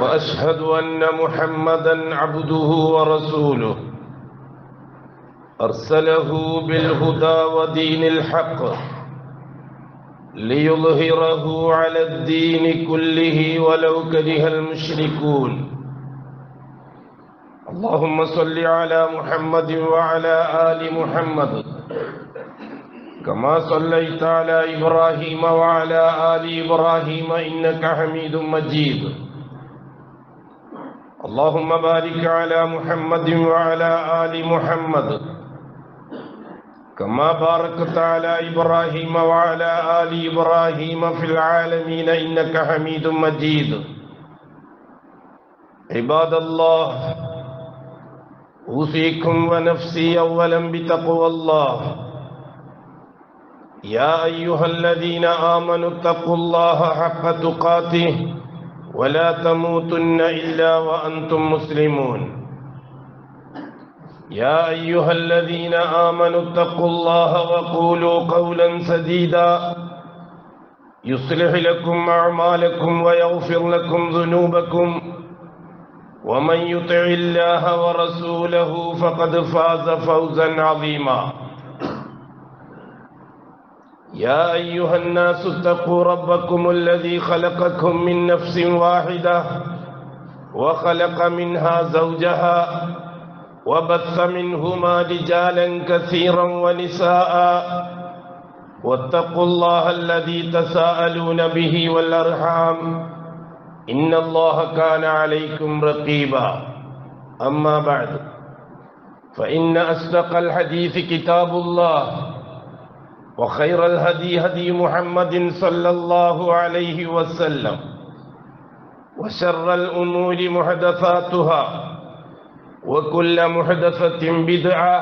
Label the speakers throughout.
Speaker 1: وأشهد أن محمدا عبده ورسوله. أرسله بالهدى ودين الحق ليظهره على الدين كله ولو كره المشركون. اللهم صل على محمد وعلى آل محمد. كما صليت على إبراهيم وعلى آل إبراهيم إنك حميد مجيد. اللهم بارك على محمد وعلى آل محمد. كما باركت على إبراهيم وعلى آل إبراهيم في العالمين إنك حميد مجيد. عباد الله أوصيكم ونفسي أولا بتقوى الله. يا أيها الذين آمنوا اتقوا الله حق تقاته. ولا تموتن إلا وأنتم مسلمون. يا أيها الذين آمنوا اتقوا الله وقولوا قولا سديدا. يصلح لكم أعمالكم ويغفر لكم ذنوبكم. ومن يطع الله ورسوله فقد فاز فوزا عظيما. يا أيها الناس اتقوا ربكم الذي خلقكم من نفس واحدة وخلق منها زوجها وبث منهما رجالا كثيرا ونساء واتقوا الله الذي تساءلون به والأرحام إن الله كان عليكم رقيبا. أما بعد فإن أصدق الحديث كتاب الله. وخير الهدي هدي محمد صلى الله عليه وسلم وشر الأمور محدثاتها وكل محدثة بدعة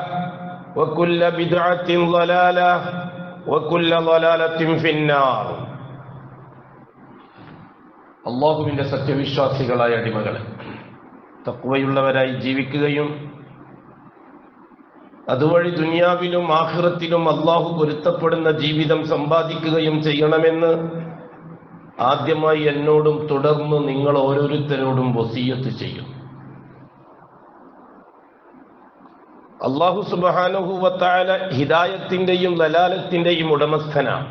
Speaker 1: وكل بدعة ضلالة وكل ضلالة في النار അള്ളാഹുവിൻ്റെ സത്യവിശ്വാസികളായ അടിമകളെ തക്വയുള്ളവരായി ജീവിക്കുകയും അതുവഴി ദുനിയാവിലും ആഹ്റത്തിലും അള്ളാഹു പൊരുത്തപ്പെടുന്ന ജീവിതം സമ്പാദിക്കുകയും ചെയ്യണമെന്ന് ആദ്യമായി എന്നോടും തുടർന്ന് നിങ്ങൾ ഓരോരുത്തരോടും വസീയത്ത് ചെയ്യും. അള്ളാഹു സുബാനുഹൂവത്തായ ഹിദായത്തിന്റെയും ലലാലത്തിന്റെയും ഉടമസ്ഥനാണ്.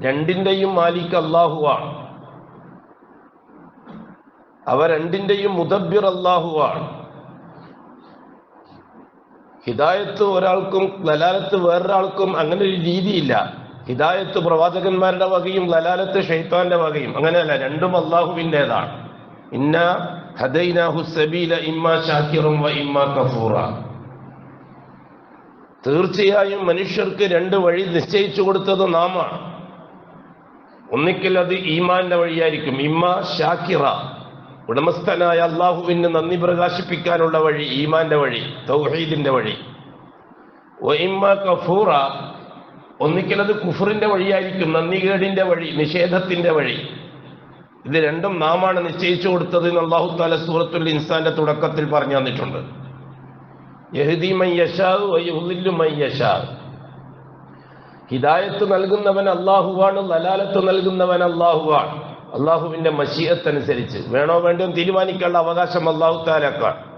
Speaker 1: രണ്ടിന്റെയും മാലിക് അള്ളാഹുവാണ് അവ രണ്ടിന്റെയും മുദബിർ അള്ളാഹുവാണ് ഹിദായത്ത് ഒരാൾക്കും ലലാലത്ത് വേറൊരാൾക്കും അങ്ങനെ ഒരു രീതിയില്ല. ഹിദായത്ത് പ്രവാചകന്മാരുടെ വകയും ലലാലത്ത് ഷെയ്ത്താന്റെ വകയും അങ്ങനെയല്ല രണ്ടും അള്ളാഹുവിന്റെതാണ് ഇന്ന ഹദൈനാഹു സബീല ഇമ്മ വ ഇമ്മ കഫൂറ. തീർച്ചയായും മനുഷ്യർക്ക് രണ്ട് വഴി നിശ്ചയിച്ചു കൊടുത്തത് നാമാണ്. ഒന്നിക്കൽ അത് ഈമാന്റെ വഴിയായിരിക്കും. ഇമ്മ ഷാക്കിറ ഉടമസ്ഥനായ അള്ളാഹുവിന് നന്ദി പ്രകാശിപ്പിക്കാനുള്ള വഴി ഈമാന്റെ വഴി തൗഹീദിന്റെ വഴി. കഫൂറ ഒന്നിക്കലത് കുഫറിന്റെ വഴിയായിരിക്കും നന്ദികേടിന്റെ വഴി നിഷേധത്തിന്റെ വഴി. ഇത് രണ്ടും നാമാണ് നിശ്ചയിച്ചു കൊടുത്തത് എന്ന് അള്ളാഹു താല സൂറത്തുൽ ഇൻസാന്റെ തുടക്കത്തിൽ പറഞ്ഞു തന്നിട്ടുണ്ട്. ഹിദായത്ത് നൽകുന്നവൻ അള്ളാഹുവാണ് ലലാലത്ത് നൽകുന്നവൻ അള്ളാഹുവാണ് അള്ളാഹുവിന്റെ മഷീയത്തനുസരിച്ച് വേണോ വേണ്ടോ തീരുമാനിക്കാനുള്ള അവകാശം അള്ളാഹു താലാക്കാണ്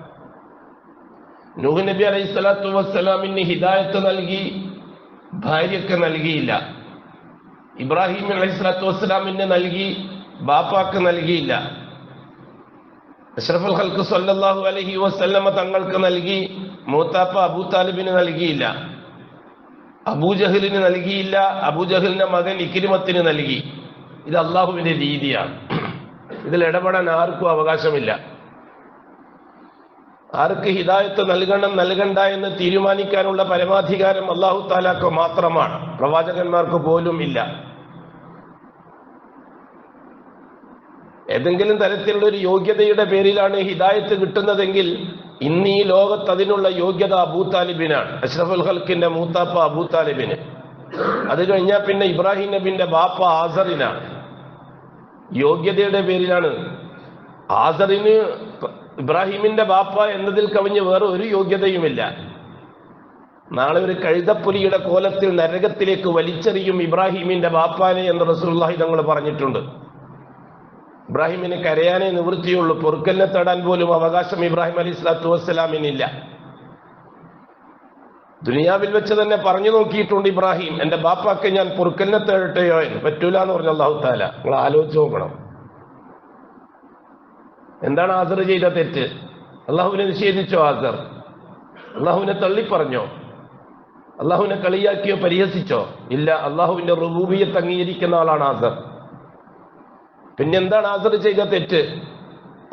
Speaker 1: നൂഹ് നബി അലൈഹി സ്വലാത്തു വസ്സലാമിന് ഹിദായത്ത് നൽകി ഭാര്യക്ക് നൽകിയില്ല. ഇബ്രാഹിം അലൈഹി സ്വലാത്തു വസ്സലാമിന് നൽകി ബാപ്പാക്ക് നൽകിയില്ല. അഷ്റഫുൽ ഹൽക്ക് സല്ലാഹു അലഹി വസ്ലമ തങ്ങൾക്ക് നൽകി മൂത്താപ്പ അബൂ താലിബിന് നൽകിയില്ല. അബൂജഹലിന് നൽകിയില്ല അബൂജഹലിന്റെ മകൻ ഇക്കിരിമത്തിന് നൽകി. ഇത് അള്ളാഹുവിന്റെ രീതിയാണ്. ഇതിൽ ഇടപെടാൻ ആർക്കും അവകാശമില്ല. ആർക്ക് ഹിദായത്ത് നൽകണം നൽകണ്ട എന്ന് തീരുമാനിക്കാനുള്ള പരമാധികാരം അള്ളാഹു താലാക്ക് മാത്രമാണ്. പ്രവാചകന്മാർക്ക് പോലും ഇല്ല. ഏതെങ്കിലും തരത്തിലുള്ള ഒരു യോഗ്യതയുടെ പേരിലാണ് ഹിദായത്ത് കിട്ടുന്നതെങ്കിൽ ഇന്ന് ഈ ലോകത്ത് അതിനുള്ള യോഗ്യത അബൂ താലിബിനാണ്. അഷ്റഫുൽ ഹൽക്കിന്റെ മൂത്താപ്പ അബൂ താലിബിന്. അത് കഴിഞ്ഞാൽ പിന്നെ ഇബ്രാഹിം നബിന്റെ ബാപ്പ ആസറിനാണ്. യോഗ്യതയുടെ പേരിലാണ്. ആസറിന് ഇബ്രാഹിമിന്റെ ബാപ്പ എന്നതിൽ കവിഞ്ഞ് വേറെ ഒരു യോഗ്യതയുമില്ല. നാളെ ഒരു കഴുതപ്പുലിയുടെ കോലത്തിൽ നരകത്തിലേക്ക് വലിച്ചെറിയും ഇബ്രാഹിമിന്റെ ബാപ്പാനെ എന്ന് റസൂലുള്ളാഹി തങ്ങൾ പറഞ്ഞിട്ടുണ്ട്. ഇബ്രാഹിമിന് കരയാനേ നിവൃത്തിയുള്ളൂ. പൊറുക്കലിനെ തേടാൻ പോലും അവകാശം ഇബ്രാഹിം അലി സ്വലാത്തു വസ്സലാമിനില്ല. ദുനിയാവിൽ വെച്ച് തന്നെ പറഞ്ഞു നോക്കിയിട്ടുണ്ട് ഇബ്രാഹിം. എന്റെ ബാപ്പാക്ക് ഞാൻ പൊറുക്കലിനെ തേടട്ടെയോ എന്ന്. പറ്റൂല എന്ന് പറഞ്ഞു അള്ളാഹു താല നിങ്ങൾ ആലോചിച്ച് നോക്കണം. എന്താണ് ആസർ ചെയ്ത തെറ്റ്? അള്ളാഹുവിനെ നിഷേധിച്ചോ ആസർ? അള്ളാഹുവിനെ തള്ളിപ്പറഞ്ഞോ? അള്ളാഹുവിനെ കളിയാക്കിയോ പരിഹസിച്ചോ? ഇല്ല അള്ളാഹുവിന്റെ റുബൂബിയത്ത് അംഗീകരിക്കുന്ന ആളാണ് ആസർ. പിന്നെന്താണ് ആസർ ചെയ്ത തെറ്റ്?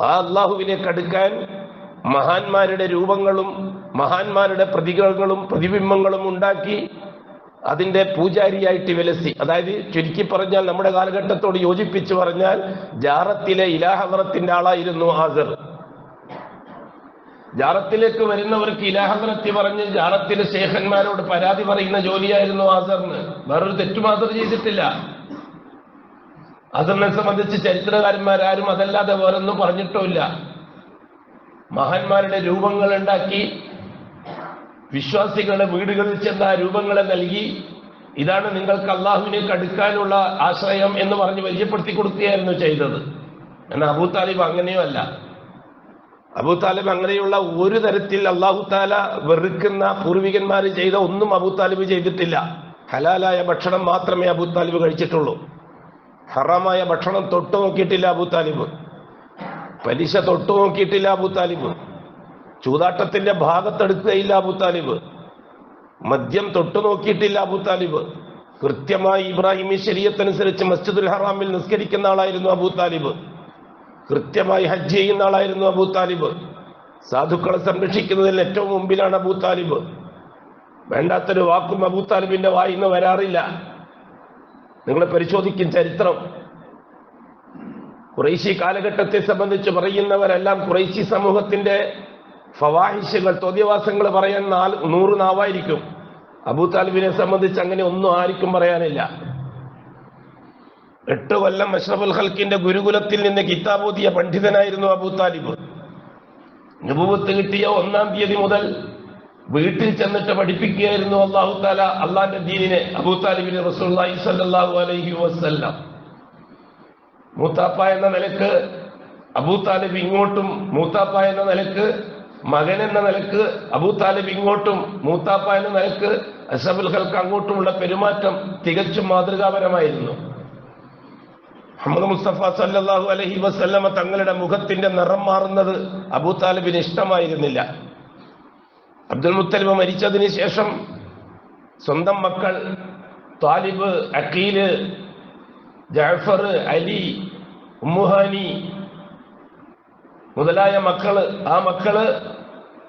Speaker 1: ആ അള്ളാഹുവിനെ കടുക്കാൻ മഹാന്മാരുടെ രൂപങ്ങളും മഹാന്മാരുടെ പ്രതികളും പ്രതിബിംബങ്ങളും ഉണ്ടാക്കി അതിന്റെ പൂജാരിയായിട്ട് വിലസി. അതായത് ചുരുക്കി പറഞ്ഞാൽ നമ്മുടെ കാലഘട്ടത്തോട് യോജിപ്പിച്ചു പറഞ്ഞാൽ ജാറത്തിലെ ഇലാഹവറത്തിന്റെ ആളായിരുന്നു ആസർ ജാറത്തിലേക്ക് വരുന്നവർക്ക് ഇലാഹവറത്തി പറഞ്ഞ് ജാറത്തിലെ ശേഖന്മാരോട് പരാതി പറയുന്ന ജോലിയായിരുന്നു ആസറിന് വേറൊരു തെറ്റും ആസർ ചെയ്തിട്ടില്ല. അസറിനെ സംബന്ധിച്ച് ചരിത്രകാരന്മാരാരും അതല്ലാതെ വേറൊന്നും പറഞ്ഞിട്ടുമില്ല. മഹാന്മാരുടെ രൂപങ്ങൾ ഉണ്ടാക്കി വിശ്വാസികളുടെ വീടുകളിൽ ചെന്ന് ആ രൂപങ്ങളെ നൽകി. ഇതാണ് നിങ്ങൾക്ക് അള്ളാഹുവിനെ കടുക്കാനുള്ള ആശ്രയം എന്ന് പറഞ്ഞ് പരിചയപ്പെടുത്തി കൊടുക്കുകയായിരുന്നു ചെയ്തത്. എന്നാൽ അബൂ താലിബ് അങ്ങനെയോ അല്ല അബൂ താലിബ് അങ്ങനെയുള്ള ഒരു തരത്തിൽ അള്ളാഹു താല വെറുക്കുന്ന പൂർവികന്മാർ ചെയ്ത ഒന്നും അബൂ താലിബ് ചെയ്തിട്ടില്ല. ഹലാലായ ഭക്ഷണം മാത്രമേ അബൂ താലിബ് കഴിച്ചിട്ടുള്ളൂ. ഹറാമായ ഭക്ഷണം തൊട്ടു നോക്കിയിട്ടില്ല അബൂ താലിബ്. പലിശ തൊട്ടു നോക്കിയിട്ടില്ല അബൂ താലിബ്. ചൂതാട്ടത്തിന്റെ ഭാഗത്തെടുക്കുകയില്ല അബൂ താലിബ്. മദ്യം തൊട്ടു നോക്കിയിട്ടില്ല അബൂ താലിബ്. കൃത്യമായി ഇബ്രാഹിമി ശരീരത്തനുസരിച്ച് മസ്ജിദുൽ ഹറാമിൽ നിസ്കരിക്കുന്ന ആളായിരുന്നു അബൂ താലിബ്. കൃത്യമായി ഹജ്ജ് ചെയ്യുന്ന ആളായിരുന്നു അബൂ താലിബ്. സാധുക്കളെ സംരക്ഷിക്കുന്നതിൽ ഏറ്റവും മുമ്പിലാണ് അബൂ താലിബ്. വേണ്ടാത്തൊരു വാക്കും അബൂ താലിബിന്റെ വായിന്ന് വരാറില്ല. നിങ്ങളെ പരിശോധിക്കും ചരിത്രം. കുറേശി കാലഘട്ടത്തെ സംബന്ധിച്ച് പറയുന്നവരെല്ലാം കുറേശി സമൂഹത്തിന്റെ ഫവാഹിഷകൾ തോതിവാസങ്ങൾ പറയാൻ നാല് നൂറ് നാവായിരിക്കും. അബൂ താലിബിനെ സംബന്ധിച്ച് അങ്ങനെ ഒന്നും ആർക്കും പറയാനില്ല. എട്ട് കൊല്ലം അഷ്റഫുൽ ഹൽക്കിന്റെ ഗുരുകുലത്തിൽ നിന്ന് കിതാബോധിയ പണ്ഡിതനായിരുന്നു അബൂ താലിബ്. നുപുവത്ത് കിട്ടിയ ഒന്നാം തീയതി മുതൽ വീട്ടിൽ ചെന്നിട്ട് പഠിപ്പിക്കുകയായിരുന്നു അള്ളാഹു താല അള്ളാന്റെ ദീനിനെ അബൂ താലിബിനെ റസൂല്ലായി സല്ലാഹു അലൈഹി വസ്ല്ലാം. മൂത്താപ്പ എന്ന നിലയ്ക്ക് അബൂ താലിബ് ഇങ്ങോട്ടും മൂത്താപ്പ എന്ന നിലയ്ക്ക് മകൻ എന്ന നിലയ്ക്ക് അബൂ താലിബ് ഇങ്ങോട്ടും മൂത്താപ്പ എന്ന നിലയ്ക്ക് അസബുൽ ഹൽക്ക് അങ്ങോട്ടുമുള്ള പെരുമാറ്റം തികച്ചും മാതൃകാപരമായിരുന്നു. മുഹമ്മദ് മുസ്തഫ സല്ലാഹു അലഹി വസല്ലമ തങ്ങളുടെ മുഖത്തിന്റെ നിറം മാറുന്നത് അബൂ താലിബിന് ഇഷ്ടമായിരുന്നില്ല. അബ്ദുൽ മുത്തലിബ് മരിച്ചതിന് ശേഷം സ്വന്തം മക്കൾ Talib Aqeel Jafar Ali Umm Hani മുതലായ മക്കൾ. ആ മക്കൾ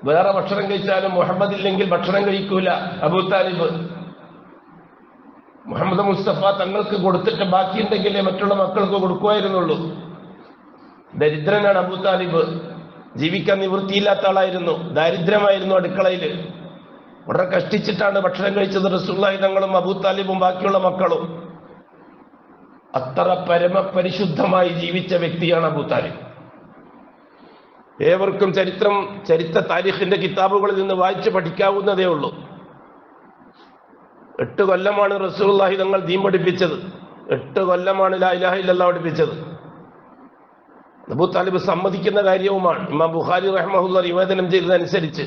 Speaker 1: വേറെ ഭക്ഷണം കഴിച്ചാലും മുഹമ്മദ് ഇല്ലെങ്കിൽ ഭക്ഷണം കഴിക്കൂല. അബൂ താലിബ്. മുഹമ്മദ് മുസ്തഫ തങ്ങൾക്ക് കൊടുത്തിട്ട് ബാക്കിയുണ്ടെങ്കിലേ മറ്റുള്ള മക്കൾക്ക് കൊടുക്കുമായിരുന്നുള്ളൂ. ദരിദ്രനാണ് അബൂ താലിബ്. ജീവിക്കാൻ നിവൃത്തിയില്ലാത്ത ആളായിരുന്നു. ദാരിദ്ര്യമായിരുന്നു അടുക്കളയിൽ വളരെ കഷ്ടിച്ചിട്ടാണ് ഭക്ഷണം കഴിച്ചത് റസുള്ളായി തങ്ങളും അബൂ താലിബും ബാക്കിയുള്ള മക്കളും. അത്ര പരമപരിശുദ്ധമായി ജീവിച്ച വ്യക്തിയാണ് അബൂ താലിബ്. ഏവർക്കും ചരിത്രം ചരിത്ര താരിഖിന്റെ കിതാബുകളിൽ നിന്ന് വായിച്ച് പഠിക്കാവുന്നതേ ഉള്ളൂ. എട്ട് കൊല്ലമാണ് റസൂള്ളാഹി തങ്ങൾ ദീൻ പഠിപ്പിച്ചത്. എട്ട് കൊല്ലമാണ് ലാ ഇലാഹ ഇല്ലല്ലാഹ് പഠിപ്പിച്ചത്. അബൂ താലിബ് സമ്മതിക്കുന്ന കാര്യവുമാണ്. ഇമാം ബുഖാരി റഹ്മുല്ല നിവേദനം ചെയ്തതനുസരിച്ച്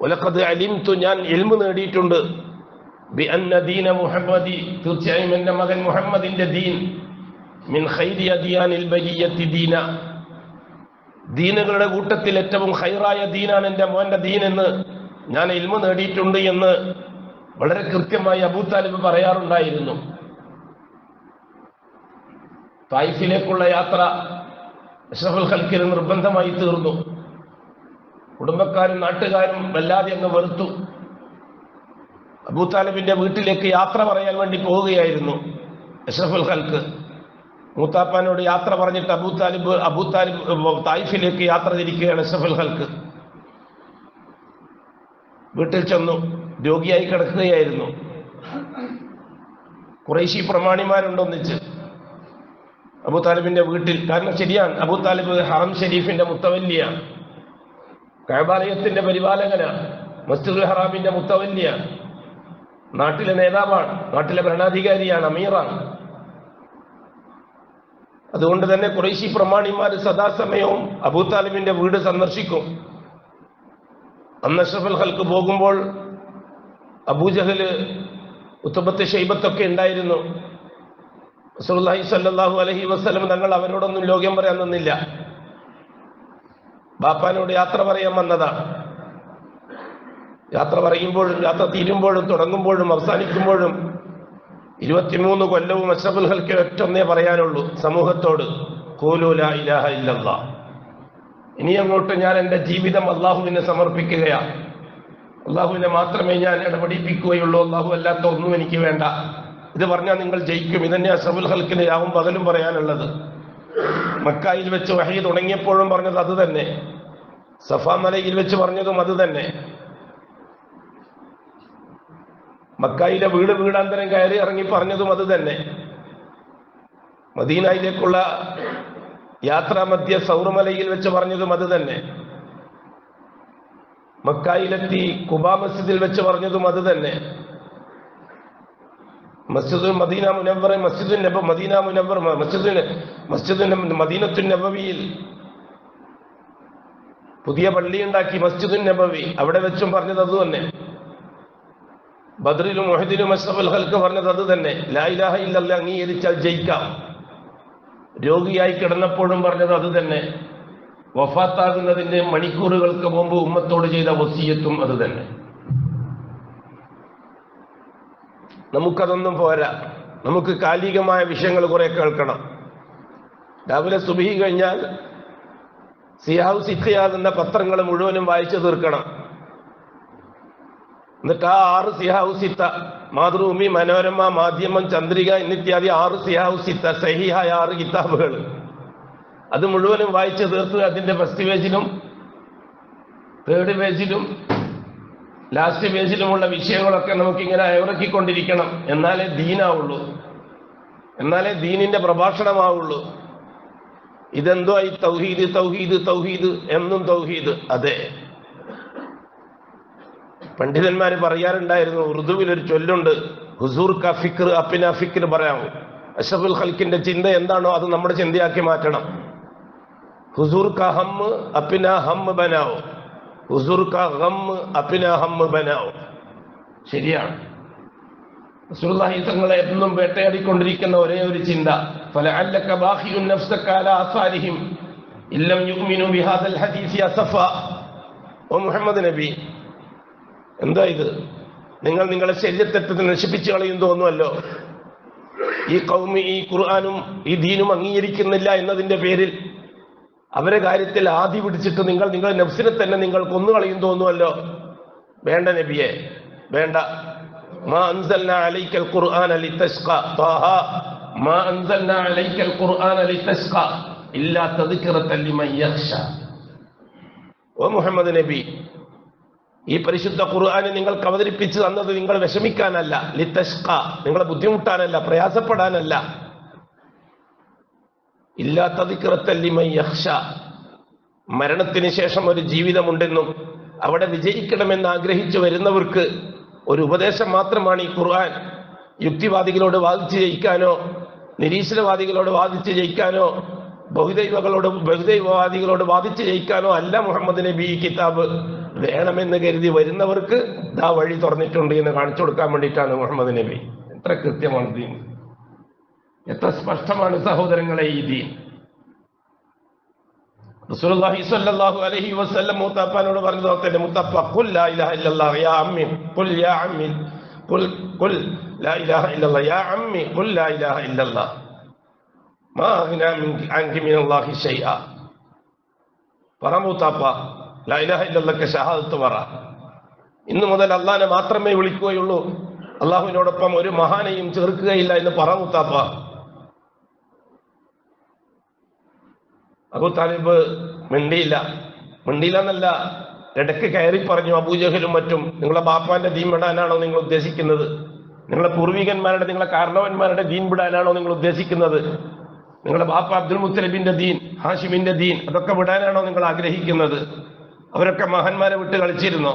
Speaker 1: ഒലക്കത് അലിംതു ഞാൻ എൽമു നേടിയിട്ടുണ്ട്. മുഹമ്മദി തീർച്ചയായും എന്റെ മകൻ മുഹമ്മദിന്റെ ദീൻ. മിൻ ഖൈരി ദീന. ദീനുകളുടെ കൂട്ടത്തിൽ ഏറ്റവും ഹൈറായ ദീനാണ് എന്റെ മോന്റെ ദീൻ എന്ന് ഞാൻ ഇൽമു നേടിയിട്ടുണ്ട് എന്ന് വളരെ കൃത്യമായി അബൂ താലിബ് പറയാറുണ്ടായിരുന്നു. തായിഫിലേക്കുള്ള യാത്ര അഷ്റഫുൽ ഖൽക്കിന് നിർബന്ധമായി തീർന്നു. കുടുംബക്കാരും നാട്ടുകാരും വല്ലാതെ അങ്ങ് വെറുത്തു. അബൂ താലിബിന്റെ വീട്ടിലേക്ക് യാത്ര പറയാൻ വേണ്ടി പോവുകയായിരുന്നു അഷ്റഫുൽ ഖൽക്ക്. മൂത്താപ്പാനോട് യാത്ര പറഞ്ഞിട്ട് അബൂ താലിബ് അബൂ താലിബ് തായിഫിലേക്ക് യാത്ര തിരിക്കുകയാണ് അഷ്റഫുൽ ഹൽക്ക് വീട്ടിൽ ചെന്നു രോഗിയായി കിടക്കുകയായിരുന്നു. കുറേശി പ്രമാണിമാരുണ്ടൊന്നിച്ച്. അബൂ താലിബിന്റെ വീട്ടിൽ കാരണം ശരിയാണ് അബൂ താലിബ് ഹറം ഷെരീഫിന്റെ മുത്തവല്ലിയാണ്. കഴബാലയത്തിന്റെ പരിപാലകനാണ്. മസ്ജിദുൽ ഹറാമിന്റെ മുത്തവല്ലിയാണ്. നാട്ടിലെ നേതാവാണ് നാട്ടിലെ ഭരണാധികാരിയാണ് അമീറാണ്. അതുകൊണ്ട് തന്നെ കുറേശി പ്രമാണിമാർ സദാസമയവും അബൂ താലിബിന്റെ വീട് സന്ദർശിക്കും. അന്ന് അഷ്റഫുൽ ഹൽക്ക് പോകുമ്പോൾ അബൂജഹൽ ഉത്തബത്ത് ഷെയ്ബത്തൊക്കെ ഉണ്ടായിരുന്നു. റസൂലുള്ളാഹി സല്ലാഹു അലഹി വസ്ലം തങ്ങൾ അവരോടൊന്നും ലോകം പറയാൻ നിന്നില്ല. ബാപ്പാനോട് യാത്ര പറയാൻ വന്നതാണ് യാത്ര പറയുമ്പോഴും യാത്ര തീരുമ്പോഴും തുടങ്ങുമ്പോഴും അവസാനിക്കുമ്പോഴും ഇരുപത്തിമൂന്ന് കൊല്ലവും അഷ്റഫുൽ ഹൽക്ക് ഒറ്റൊന്നേ പറയാനുള്ളൂ സമൂഹത്തോട് കൂലു ഇലാഹ ഇല്ലല്ലാ. ഇനി അങ്ങോട്ട് ഞാൻ എന്റെ ജീവിതം അള്ളാഹുവിനെ സമർപ്പിക്കുകയാണ് അള്ളാഹുവിനെ മാത്രമേ ഞാൻ ഇടപെടിപ്പിക്കുകയുള്ളൂ അള്ളാഹു അല്ലാത്ത ഒന്നും എനിക്ക് വേണ്ട. ഇത് പറഞ്ഞാൽ നിങ്ങൾ ജയിക്കും. ഇതന്നെ അഷ്റഫുൽ ഹൽക്കിന് രാവും പകലും പറയാനുള്ളത്. മക്കായിൽ വെച്ച് വഹി തുടങ്ങിയപ്പോഴും പറഞ്ഞത് അത് തന്നെ. സഫാ മലയിൽ വെച്ച് പറഞ്ഞതും അത് തന്നെ. മക്കായിലെ വീട് വീടാന്തരം കയറി ഇറങ്ങി പറഞ്ഞതും അത് തന്നെ. മദീനയിലേക്കുള്ള യാത്രാമധ്യ സൗറമലയിൽ വെച്ച് പറഞ്ഞതും അത് തന്നെ. മക്കായിലെത്തി കുബാ മസ്ജിദിൽ വെച്ച് പറഞ്ഞതും അത് തന്നെ. മസ്ജിദുൽ മദീന മുനവർ മസ്ജിദുൽ നബ മദീന മുനവർ മസ്ജിദുൽ മസ്ജിദുൽ മദീനത്തുൽ നബവിയിൽ പുതിയ പള്ളി ഉണ്ടാക്കി മസ്ജിദുൽ നബവി. അവിടെ വെച്ചും പറഞ്ഞത് അത് തന്നെ. ബദ്രിലും മൊഹദിലും അഷ്റഫുൽ ഹൽക്ക് പറഞ്ഞത് അത് തന്നെ. ഇലാഹ ഇല്ലല്ല അംഗീകരിച്ചാൽ ജയിക്കാം. രോഗിയായി കിടന്നപ്പോഴും പറഞ്ഞത് അത് തന്നെ. വഫാത്താകുന്നതിന്റെ മണിക്കൂറുകൾക്ക് മുമ്പ് ഉമ്മത്തോട് ചെയ്ത വസീയത്തും അത് തന്നെ. നമുക്കതൊന്നും പോരാ. നമുക്ക് കാലികമായ വിഷയങ്ങൾ കുറെ കേൾക്കണം. രാവിലെ സുബഹി കഴിഞ്ഞാൽ സിയാഹു സിത്തയാകുന്ന പത്രങ്ങൾ മുഴുവനും വായിച്ചു തീർക്കണം. എന്നിട്ട് ആ ആറ് സിയാഹു സിത്ത മാതൃഭൂമി മനോരമ മാധ്യമം ചന്ദ്രിക എന്നിത്യാദി ആറ് സിയാഹു സിത്ത സഹിഹായ ആറ് കിതാബുകൾ അത് മുഴുവനും വായിച്ച് തീർത്ത് അതിന്റെ ഫസ്റ്റ് പേജിലും തേർഡ് പേജിലും ലാസ്റ്റ് പേജിലുമുള്ള വിഷയങ്ങളൊക്കെ നമുക്കിങ്ങനെ അയവിറക്കിക്കൊണ്ടിരിക്കണം എന്നാലേ ദീനാവുള്ളൂ. എന്നാലേ ദീനിന്റെ പ്രഭാഷണമാവുള്ളൂ. ഇതെന്തോ ഈ തൗഹീദ് തൗഹീദ് തൗഹീദ് എന്നും തൗഹീദ്? അതെ. പണ്ഡിതന്മാർ പറയാറുണ്ടായിരുന്നു ഉറുദുവിൽ ഒരു ചൊല്ലുണ്ട് ഹുസൂർ ക ഫിക്ർ അപ്പിന ഫിക്ർ പറയാമോ അഷഫുൽ ഖൽക്കിന്റെ ചിന്ത എന്താണോ അത് നമ്മുടെ ചിന്തയാക്കി മാറ്റണം. ഹുസൂർ ക ഹമ്മ് അപ്പിന ഹമ്മ് ബനാവോ ഹുസൂർ ക ഹമ്മ് അപ്പിന ഹമ്മ് ബനാവോ ശരിയാണ്. റസൂലുള്ളാഹി തങ്ങളെ എന്നും വേട്ടയാടിക്കൊണ്ടിരിക്കുന്ന ഒരേ ഒരു ചിന്ത. ഫലഅല്ലക നഫ്സക ഇല്ലം യുഗ്മിനു ബിഹാദൽ ഹദീസി അസഫ. ഓ മുഹമ്മദ് നബി എന്താ ഇത്? നിങ്ങൾ നിങ്ങളെ ശരീരത്തെ നശിപ്പിച്ചു കളയും തോന്നുമല്ലോ ഈ കൗമി ഈ ഖുർആാനും ഈ ദീനും അംഗീകരിക്കുന്നില്ല എന്നതിന്റെ പേരിൽ അവരെ കാര്യത്തിൽ ആദി പിടിച്ചിട്ട് നിങ്ങൾ നിങ്ങളുടെ നഫ്സിനെ തന്നെ നിങ്ങൾ കൊന്നു കളയും തോന്നുമല്ലോ വേണ്ട നബിയെ വേണ്ട. മാ അൻസൽന അലൈക്കൽ ഖുർആന തസ്ക ത്വാഹ. മാ അൻസൽന അലൈക്കൽ ഖുർആന തസ്ക ഇല്ലാ തദ്കിറത്തൻ ലിമൻ യഖ്ഷ ഓ മുഹമ്മദ് നബി ഈ പരിശുദ്ധ ഖുർആാനെ നിങ്ങൾക്ക് അവതരിപ്പിച്ചു തന്നത് നിങ്ങൾ വിഷമിക്കാനല്ല. ലിത്തഷ്ക നിങ്ങളെ ബുദ്ധിമുട്ടാനല്ല പ്രയാസപ്പെടാനല്ല. ഇല്ലാത്തതിക്കിറത്തല്ലിമൈ യഹ്ഷ മരണത്തിന് ശേഷം ഒരു ജീവിതമുണ്ടെന്നും അവിടെ വിജയിക്കണമെന്ന് ആഗ്രഹിച്ചു വരുന്നവർക്ക് ഒരു ഉപദേശം മാത്രമാണ് ഈ ഖുർആൻ. യുക്തിവാദികളോട് വാദിച്ച് ജയിക്കാനോ നിരീശ്വരവാദികളോട് വാദിച്ച് ജയിക്കാനോ ബഹുദൈവകളോട് ബഹുദൈവവാദികളോട് വാദിച്ച് ജയിക്കാനോ അല്ല മുഹമ്മദ് നബി ഈ കിതാബ്. വേണമെന്ന് കരുതി വരുന്നവർക്ക് ദാ വഴി തുറന്നിട്ടുണ്ട് എന്ന് കാണിച്ചു കൊടുക്കാൻ വേണ്ടിയിട്ടാണ് മുഹമ്മദ് നബി. എത്ര കൃത്യമാണ് ദീൻ. എത്ര സ്പഷ്ടമാണ് സഹോദരങ്ങളെ ഈ ദീൻ. റസൂലുള്ളാഹി സ്വല്ലല്ലാഹു അലൈഹി വസല്ലം പറഞ്ഞു തന്നെ മുത്തപ്പ ലാ ഇലാഹ യാ യാ ലാ ഇലാഹ യാ ലാ ഇലാഹ ഇല്ലല്ലാഹ്. മാ മിനല്ലാഹി പറ മൂത്താപ്പ ലാ ഇലാഹ ഇല്ലല്ലാഹ് ഷഹാദത്ത് പറ. ഇന്നു മുതൽ അള്ളാനെ മാത്രമേ വിളിക്കുകയുള്ളൂ. അള്ളാഹുവിനോടൊപ്പം ഒരു മഹാനെയും ചേർക്കുകയില്ല എന്ന് പറ മുത്താപ്പ. അബു താലിബ് മിണ്ടിയില്ല. മിണ്ടിയില്ല എന്നല്ല ഇടയ്ക്ക് കയറി പറഞ്ഞു അബൂജഹലും മറ്റും നിങ്ങളെ ബാപ്പാന്റെ ദീൻ വിടാനാണോ നിങ്ങൾ ഉദ്ദേശിക്കുന്നത്? നിങ്ങളെ പൂർവികന്മാരുടെ നിങ്ങളെ കാരണവന്മാരുടെ ദീൻ വിടാനാണോ നിങ്ങൾ ഉദ്ദേശിക്കുന്നത്? നിങ്ങളുടെ ബാപ്പ അബ്ദുൽ മുത്തലിബിന്റെ ദീൻ ഹാഷിമിന്റെ ദീൻ അതൊക്കെ വിടാനാണോ നിങ്ങൾ ആഗ്രഹിക്കുന്നത്? അവരൊക്കെ മഹാന്മാരെ വിട്ട് കളിച്ചിരുന്നോ?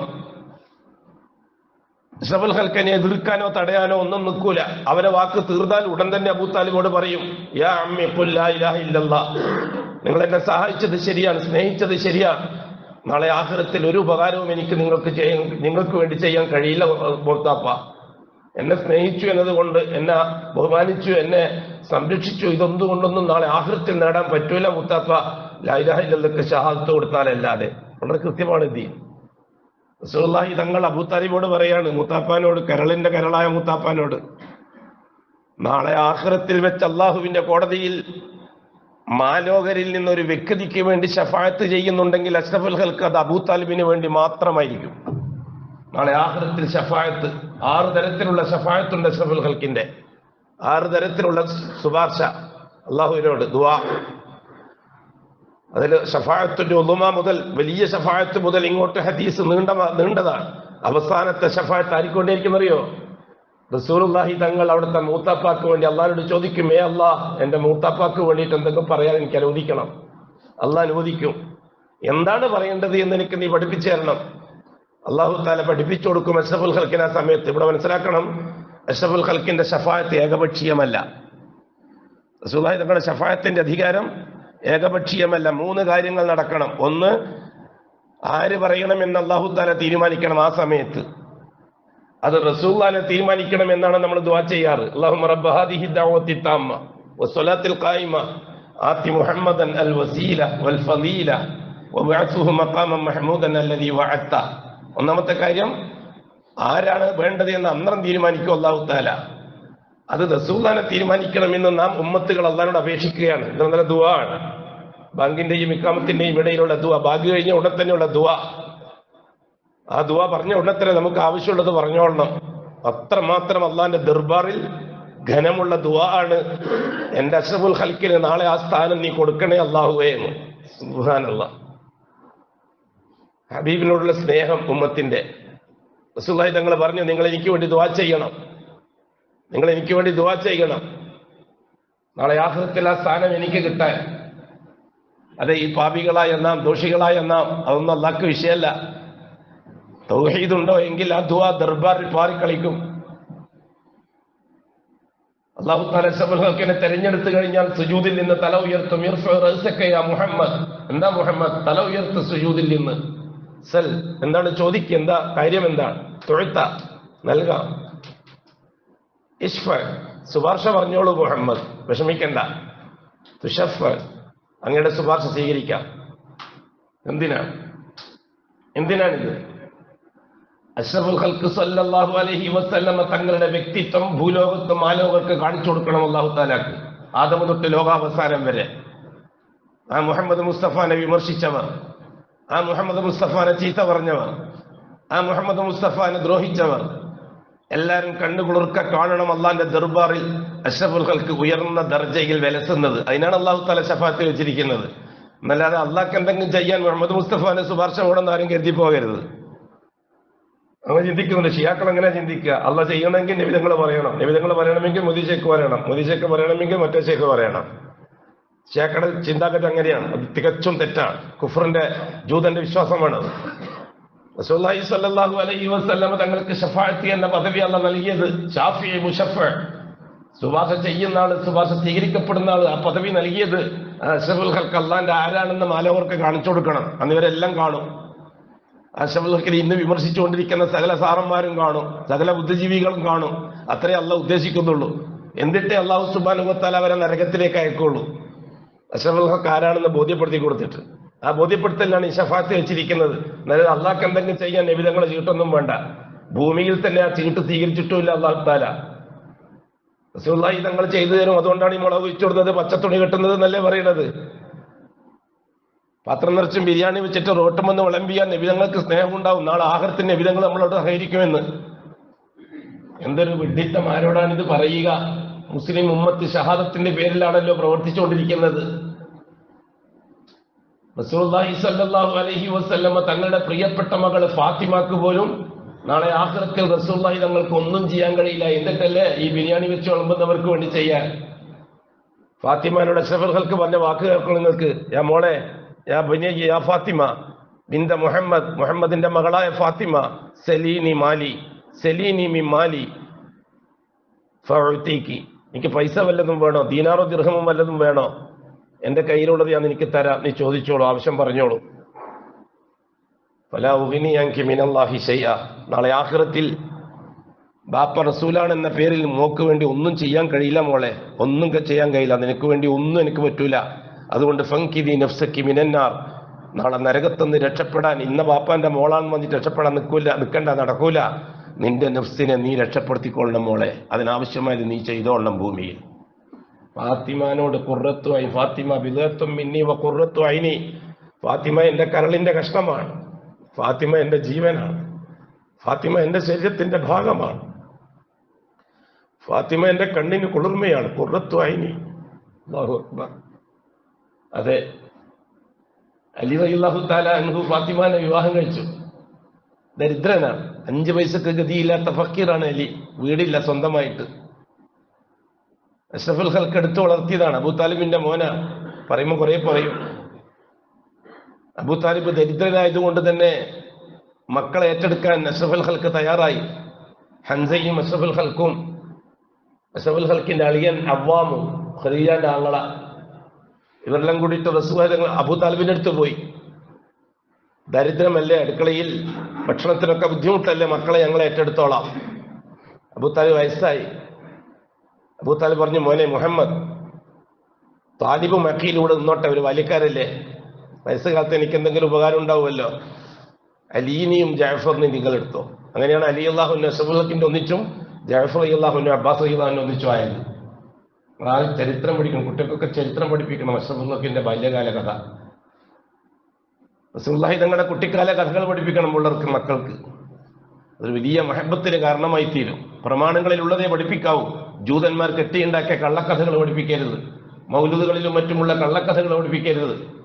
Speaker 1: സബുൽ ഹൽക്കനെ എതിർക്കാനോ തടയാനോ ഒന്നും നിൽക്കൂല. അവരെ വാക്ക് തീർന്നാൽ ഉടൻ തന്നെ അബൂത്താലിമോട് പറയും യാ അമ്മി നിങ്ങൾ എന്നെ സഹായിച്ചത് ശരിയാണ് സ്നേഹിച്ചത് ശരിയാണ്. നാളെ ആഹ്റത്തിൽ ഒരു ഉപകാരവും എനിക്ക് നിങ്ങൾക്ക് ചെയ്യാൻ നിങ്ങൾക്ക് വേണ്ടി ചെയ്യാൻ കഴിയില്ല ബോർത്താപ്പ എന്നെ സ്നേഹിച്ചു എന്നതുകൊണ്ട് എന്നെ ബഹുമാനിച്ചു എന്നെ സംരക്ഷിച്ചു ഇതൊന്നുകൊണ്ടൊന്നും നാളെ ആഹൃത്തിൽ നേടാൻ പറ്റൂല മുത്താപ്പ. ലൈലാഹില്ലക്ക് ഷഹാദത്ത് കൊടുത്താലല്ലാതെ. വളരെ കൃത്യമാണ് ദീൻ റസൂലുള്ളാഹി തങ്ങൾ അബൂത്താലിബോട് പറയാണ് മുത്താപ്പാനോട് കരളിന്റെ കരളായ മുത്താപ്പാനോട് നാളെ ആഖിറത്തിൽ വെച്ച് അള്ളാഹുവിന്റെ കോടതിയിൽ മാലോകരിൽ നിന്നൊരു വ്യക്തിക്ക് വേണ്ടി ഷഫായത്ത് ചെയ്യുന്നുണ്ടെങ്കിൽ അഷ്റഫുൽ ഹൽക്ക് അത് അബൂത്താലിബിന് വേണ്ടി മാത്രമായിരിക്കും. നാളെ ആഹ്റത്തിൽ ഷഫായത്ത് ആറ് തരത്തിലുള്ള ഷഫായത്തുണ്ട് അഷ്റഫുൽ ഹൽക്കിന്റെ ആറ് തരത്തിലുള്ള ശുപാർശ അള്ളാഹുവിനോട് ദുവാ അതിൽ ഷഫായത്തിന്റെ ഒന്നുമ മുതൽ വലിയ ഷഫായത്ത് മുതൽ ഇങ്ങോട്ട് ഹദീസ് നീണ്ട നീണ്ടതാണ്. അവസാനത്തെ ഷഫായത്ത് ആരിക്കൊണ്ടിരിക്കുന്നറിയോ റസൂലുള്ളാഹി തങ്ങൾ അവിടുത്തെ മൂത്താപ്പാക്ക് വേണ്ടി അള്ളാഹിനോട് ചോദിക്കും ഏ അള്ളാഹ് എന്റെ മൂത്താപ്പാക്ക് വേണ്ടിയിട്ട് എന്തെങ്കിലും പറയാൻ എനിക്ക് അനുവദിക്കണം? അള്ളാഹ് അനുവദിക്കും. എന്താണ് പറയേണ്ടത് എന്ന് എനിക്ക് നീ പഠിപ്പിച്ചു തരണം. അള്ളാഹു താല പഠിപ്പിച്ചു കൊടുക്കും അഷ്റഫുൽ ഖൽക്കിന് ആ സമയത്ത് ഇവിടെ മനസ്സിലാക്കണം. അഷ്റഫുൽ ഖൽക്കിന്റെ ഷഫായത്ത് ഏകപക്ഷീയമല്ല. റസൂലുള്ളാഹി തങ്ങളുടെ ഷഫായത്തിന്റെ അധികാരം ഏകപക്ഷീയമല്ല മൂന്ന് കാര്യങ്ങൾ നടക്കണം. ഒന്ന് ആര് പറയണം എന്ന് അള്ളാഹു താല തീരുമാനിക്കണം ആ സമയത്ത്. അത് റസൂല്ലാനെ തീരുമാനിക്കണം എന്നാണ് നമ്മൾ ദുവാ ചെയ്യാറ്. അൽ വസീല വൽ മഹ്മൂദൻ ഒന്നാമത്തെ കാര്യം ആരാണ് വേണ്ടത് എന്ന് അന്നരം തീരുമാനിക്കും അല്ലാഹു തആല. അത് റസൂല്ലാനെ തീരുമാനിക്കണമെന്ന് നാം ഉമ്മത്തുകൾ അള്ളാഹിനോട് അപേക്ഷിക്കുകയാണ്. ഇത് നല്ല ദുആ ആണ്. ബാങ്കിന്റെയും ഇക്കാമത്തിന്റെയും ഇടയിലുള്ള ദുആ ബാങ്ക് കഴിഞ്ഞ ഉടൻ തന്നെയുള്ള ദുആ ആ ദുവ പറഞ്ഞ ഉടൻ തന്നെ നമുക്ക് ആവശ്യമുള്ളത് പറഞ്ഞോളണം. അത്രമാത്രം അള്ളാന്റെ ദർബാറിൽ ഘനമുള്ള ദുവ ആണ്. എന്റെ അഷ്റഫുൽ ഹൽക്കിന് നാളെ ആ സ്ഥാനം നീ കൊടുക്കണേ അള്ളാഹുവേ എന്ന്. സുബ്ഹാനല്ലാ. ഹബീബിനോടുള്ള സ്നേഹം ഉമ്മത്തിന്റെ. റസൂലുള്ളാഹി തങ്ങൾ പറഞ്ഞു നിങ്ങൾ എനിക്ക് വേണ്ടി ദുവാ ചെയ്യണം. നിങ്ങൾ എനിക്ക് വേണ്ടി ദുവാ ചെയ്യണം. നാളെ ആഹൃത്തിൽ ആ സ്ഥാനം എനിക്ക് കിട്ടാൻ. അതെ ഈ പാപികളായ നാം ദോഷികളായ നാം അതൊന്നും അള്ളാഹ്ക്ക് വിഷയമല്ല. തൗഹീദുണ്ടോ എങ്കിൽ ആ ദുആ ദർബാറിൽ പാറിക്കളിക്കും. അള്ളാഹു താല സബുൽഹക്കിനെ തെരഞ്ഞെടുത്തു കഴിഞ്ഞാൽ സുജൂദിൽ നിന്ന് തല ഉയർത്തും. മുഹമ്മദ്. എന്താ മുഹമ്മദ്? തല ഉയർത്ത് സുജൂദിൽ നിന്ന്. സൽ എന്താണ് ചോദിക്കുക എന്താ? കാര്യം എന്താണ് തൊഴുത്ത നൽകാം. ഇഷ്ഫ ശുപാർശ പറഞ്ഞോളൂ മുഹമ്മദ്. വിഷമിക്കണ്ട. തുഷഫ് അങ്ങയുടെ ശുപാർശ സ്വീകരിക്കാം. എന്തിനാ? എന്തിനാണിത്? അഷ്റഫുൽ ഖൽക്ക് സല്ലല്ലാഹു അലൈഹി വസല്ലമ തങ്ങളുടെ വ്യക്തിത്വം ഭൂലോകത്ത് ആലോകർക്ക് കാണിച്ചു കൊടുക്കണം അള്ളാഹു താലാക്ക് ആദമ തൊട്ട് ലോകാവസാനം വരെ. ആ മുഹമ്മദ് മുസ്തഫാനെ വിമർശിച്ചവർ ആ മുഹമ്മദ് മുസ്തഫാനെ ചീത്ത പറഞ്ഞവർ ആ മുഹമ്മദ് മുസ്തഫാനെ ദ്രോഹിച്ചവർ എല്ലാവരും കണ്ണുകുളിർക്ക കാണണം അള്ളാന്റെ ദർബാറിൽ അഷഫുൽഹൽക്ക് ഉയർന്ന ദർജയിൽ വിലസുന്നത്. അതിനാണ് അള്ളാഹു തല ഷഫാത്ത് വെച്ചിരിക്കുന്നത്. എന്നല്ലാതെ അള്ളാഹ്ക്ക് എന്തെങ്കിലും ചെയ്യാൻ മുഹമ്മദ് മുസ്തഫാനെ ശുപാർശ വേണമെന്ന് ആരും കരുതി പോകരുത്. അങ്ങനെ ചിന്തിക്കുന്നുണ്ട്. ഷിയാക്കൾ എങ്ങനെ ചിന്തിക്കുക? അള്ളാഹ് ചെയ്യണമെങ്കിൽ നിബിധങ്ങൾ പറയണം. നിബിധങ്ങൾ പറയണമെങ്കിൽ മോദി ഷേഖ് പറയണം. മോദി ഷേഖ് പറയണമെങ്കിൽ മറ്റേ ഷേഖ് പറയണം. ഷിയാക്കളുടെ ചിന്താഗതി അങ്ങനെയാണ്. അത് തികച്ചും തെറ്റാണ്. കുഫറിന്റെ ജൂതന്റെ വിശ്വാസമാണ് റസൂലുള്ളാഹി സ്വല്ലല്ലാഹു അലൈഹി വസല്ലം തങ്ങൾക്ക് ഷഫാഅത്ത് എന്ന പദവി അല്ല നൽകിയത്. ഷാഫി മുഷഫ സുഭാഷ ചെയ്യുന്ന ആൾ സുഭാഷ സ്വീകരിക്കപ്പെടുന്ന ആൾ ആ പദവി നൽകിയത്. അഷഫുൽ ഹൽക്ക് അള്ളാന്റെ ആരാണെന്ന് മാലവർക്ക് കാണിച്ചു കൊടുക്കണം. അന്നിവരെല്ലാം കാണും. അഷഫുൽ ഇന്ന് വിമർശിച്ചുകൊണ്ടിരിക്കുന്ന സകല സാറന്മാരും കാണും. സകല ബുദ്ധിജീവികളും കാണും. അത്രേ അല്ല ഉദ്ദേശിക്കുന്നുള്ളൂ. എന്നിട്ടേ അള്ളാഹു സുബാനുഭത്താൽ അവരെ നരകത്തിലേക്ക് അയക്കുള്ളൂ അഷഫുൽ ഹക്ക് ആരാണെന്ന് ബോധ്യപ്പെടുത്തി കൊടുത്തിട്ട്. ആ ബോധ്യപ്പെടുത്തലാണ് ഈ ഷഫാത്ത് വെച്ചിരിക്കുന്നത്. അതായത് അള്ളാഹ്ക്ക് എന്തെങ്കിലും ചെയ്യാൻ നബിതങ്ങളെ ചീട്ടൊന്നും വേണ്ട. ഭൂമിയിൽ തന്നെ ആ ചീട്ട് സ്വീകരിച്ചിട്ടുമില്ല അള്ളാഹു താല. തങ്ങൾ ചെയ്തു തരും. അതുകൊണ്ടാണ് ഈ മുളക് വെച്ചു കൊടുത്തത്. പച്ചത്തുണി കെട്ടുന്നത് എന്നല്ലേ പറയണത്? പാത്രം നിറച്ചും ബിരിയാണി വെച്ചിട്ട് റോട്ടുമെന്ന് വിളമ്പിയാൽ സ്നേഹം സ്നേഹമുണ്ടാവും. നാളെ ആഹാരത്തിന് നിബിതങ്ങൾ നമ്മളോട് സഹകരിക്കുമെന്ന്. എന്തൊരു വിഡിത്തം ഇത് പറയുക? മുസ്ലിം ഉമ്മത്ത് ഷഹാദത്തിന്റെ പേരിലാണല്ലോ പ്രവർത്തിച്ചുകൊണ്ടിരിക്കുന്നത്. സ്വല്ലല്ലാഹു അലൈഹി വസല്ലമ തങ്ങളുടെ പ്രിയപ്പെട്ട മകൾ ഫാത്തിമാക്ക് പോലും നാളെ ആഖിറത്തിൽ റസൂലുള്ളാഹി തങ്ങൾക്ക് ഒന്നും ചെയ്യാൻ കഴിയില്ല എന്നിട്ടല്ലേ ഈ ബിരിയാണി വെച്ച് വിളമ്പുന്നവർക്ക് വേണ്ടി ചെയ്യാൻ ഫാത്തിമാനോട് അഷ്റഫൽഹൽക്ക് പറഞ്ഞ വാക്ക് കേൾക്കണം നിങ്ങൾക്ക് യാ മോളെ യാ ബനിയ യാ ഫാത്തിമ ബിന്ദ മുഹമ്മദ് മുഹമ്മദിന്റെ മകളായ ഫാത്തിമ സലീനി മാലി സലീനി മി മാലി ഫഅതീക്കി എനിക്ക് പൈസ വല്ലതും വേണോ ദീനാറോ ദീർഘമോ വല്ലതും വേണോ എന്റെ കയ്യിലുള്ളത് ഞാൻ എനിക്ക് തരാം. നീ ചോദിച്ചോളൂ ആവശ്യം പറഞ്ഞോളൂ. പല ഉഹിനി അൻകി മിനല്ലാഹി ശൈഅ നാളെ ആഖിറത്തിൽ ബാപ്പ റസൂലാണ് എന്ന പേരിൽ മോക്ക് വേണ്ടി ഒന്നും ചെയ്യാൻ കഴിയില്ല മോളെ. ഒന്നും ചെയ്യാൻ കഴിയില്ല. നിനക്ക് വേണ്ടി ഒന്നും എനിക്ക് പറ്റൂല. അതുകൊണ്ട് ഫങ്കിദി നഫ്സക്കി മിനന്നാർ. നാളെ നരകത്തുനിന്ന് രക്ഷപ്പെടാൻ ഇന്ന ബാപ്പാന്റെ മോളാന്ന് വന്നിട്ട് രക്ഷപ്പെടാൻ നിൽക്കൂല നിൽക്കണ്ട നടക്കൂല. നിന്റെ നഫ്സിനെ നീ രക്ഷപ്പെടുത്തിക്കൊള്ളണം മോളെ. അതിനാവശ്യമായത് നീ ചെയ്തോളണം ഭൂമിയിൽ. ഫാത്തിമാനോട് കുറത്തു ആയി ഫാത്തിമ ബിദത്തും മിന്നി വ കുറത്തു ഐനി ഫാത്തിമ എന്റെ കരളിന്റെ കഷ്ണമാണ്. ഫാത്തിമ എന്റെ ജീവനാണ്. ഫാത്തിമ എന്റെ ശരീരത്തിന്റെ ഭാഗമാണ്. ഫാത്തിമ എന്റെ കണ്ണിന് കുളിർമയാണ്. കുറത്തു ഐനി അതെ. അലി റളിയല്ലാഹു താല അൻഹു ഫാത്തിമാനെ വിവാഹം കഴിച്ചു. ദരിദ്രനാണ്. അഞ്ച് പൈസക്ക് ഗതിയില്ലാത്ത ഫക്കീറാണ് അലി. വീടില്ല സ്വന്തമായിട്ട്. അഷ്റഫുൽ ഹൽക്ക് എടുത്തു വളർത്തിയതാണ്. അബൂ താലിബിന്റെ മോന. പറയുമ്പോൾ കുറെ പറയും. അബൂ താലിബ് ദരിദ്രനായതുകൊണ്ട് തന്നെ മക്കളെ ഏറ്റെടുക്കാൻ അഷ്റഫുൽ ഹൽക്ക് തയ്യാറായി. ഹൻസയും അഷ്റഫുൽ ഹൽക്കും അഷ്റഫുൽ ഹൽക്കിന്റെ അളിയൻ അവ്വാമും ഖദീജാന്റെ ആങ്ങള ഇവരെല്ലാം കൂടിയിട്ട് റസൂൽ അബൂ താലിബിന്റെ അടുത്ത് പോയി. ദരിദ്രമല്ലേ അടുക്കളയിൽ ഭക്ഷണത്തിനൊക്കെ ബുദ്ധിമുട്ടല്ലേ മക്കളെ ഞങ്ങളെ ഏറ്റെടുത്തോളാം. അബൂ താലിബ് വയസ്സായി. അബൂ താലിബ് പറഞ്ഞു മോനെ മുഹമ്മദ് താലിബ് മക്കയിലൂടെ നിന്നോട്ടെ ഒരു വലിയക്കാരല്ലേ? വയസ്സുകാലത്ത് എനിക്ക് എന്തെങ്കിലും ഉപകാരം ഉണ്ടാവുമല്ലോ? അലീനിയും ജാഫറിനെയും നിങ്ങൾ എടുത്തോ അങ്ങനെയാണ് അലി അള്ളാഹുവിന് അസബുല്ലക്കിന്റെ ഒന്നിച്ചും ജാഫർ അലി അള്ളാഹുവിനും അബ്ബാസ് അലി അള്ളാഹുവിനും ഒന്നിച്ചും ആയത്. ആ ചരിത്രം പഠിക്കണം കുട്ടികൾക്കൊക്കെ ചരിത്രം പഠിപ്പിക്കണം അഷറഫുല്ലക്കിന്റെ ബാല്യകാല കഥ റസൂലുള്ളാഹി തങ്ങളുടെ കുട്ടിക്കാല കഥകൾ പഠിപ്പിക്കണം പിള്ളേർക്ക് മക്കൾക്ക്. അതൊരു വലിയ മഹബത്തിന് കാരണമായി തീരും. പ്രമാണങ്ങളിലുള്ളതേ പഠിപ്പിക്കാവൂ. ജൂതന്മാർ കെട്ടിയുണ്ടാക്കിയ കള്ളക്കഥകൾ പഠിപ്പിക്കരുത്. മൗലൂദുകളിലും മറ്റുമുള്ള കള്ളക്കഥകൾ പഠിപ്പിക്കരുത്.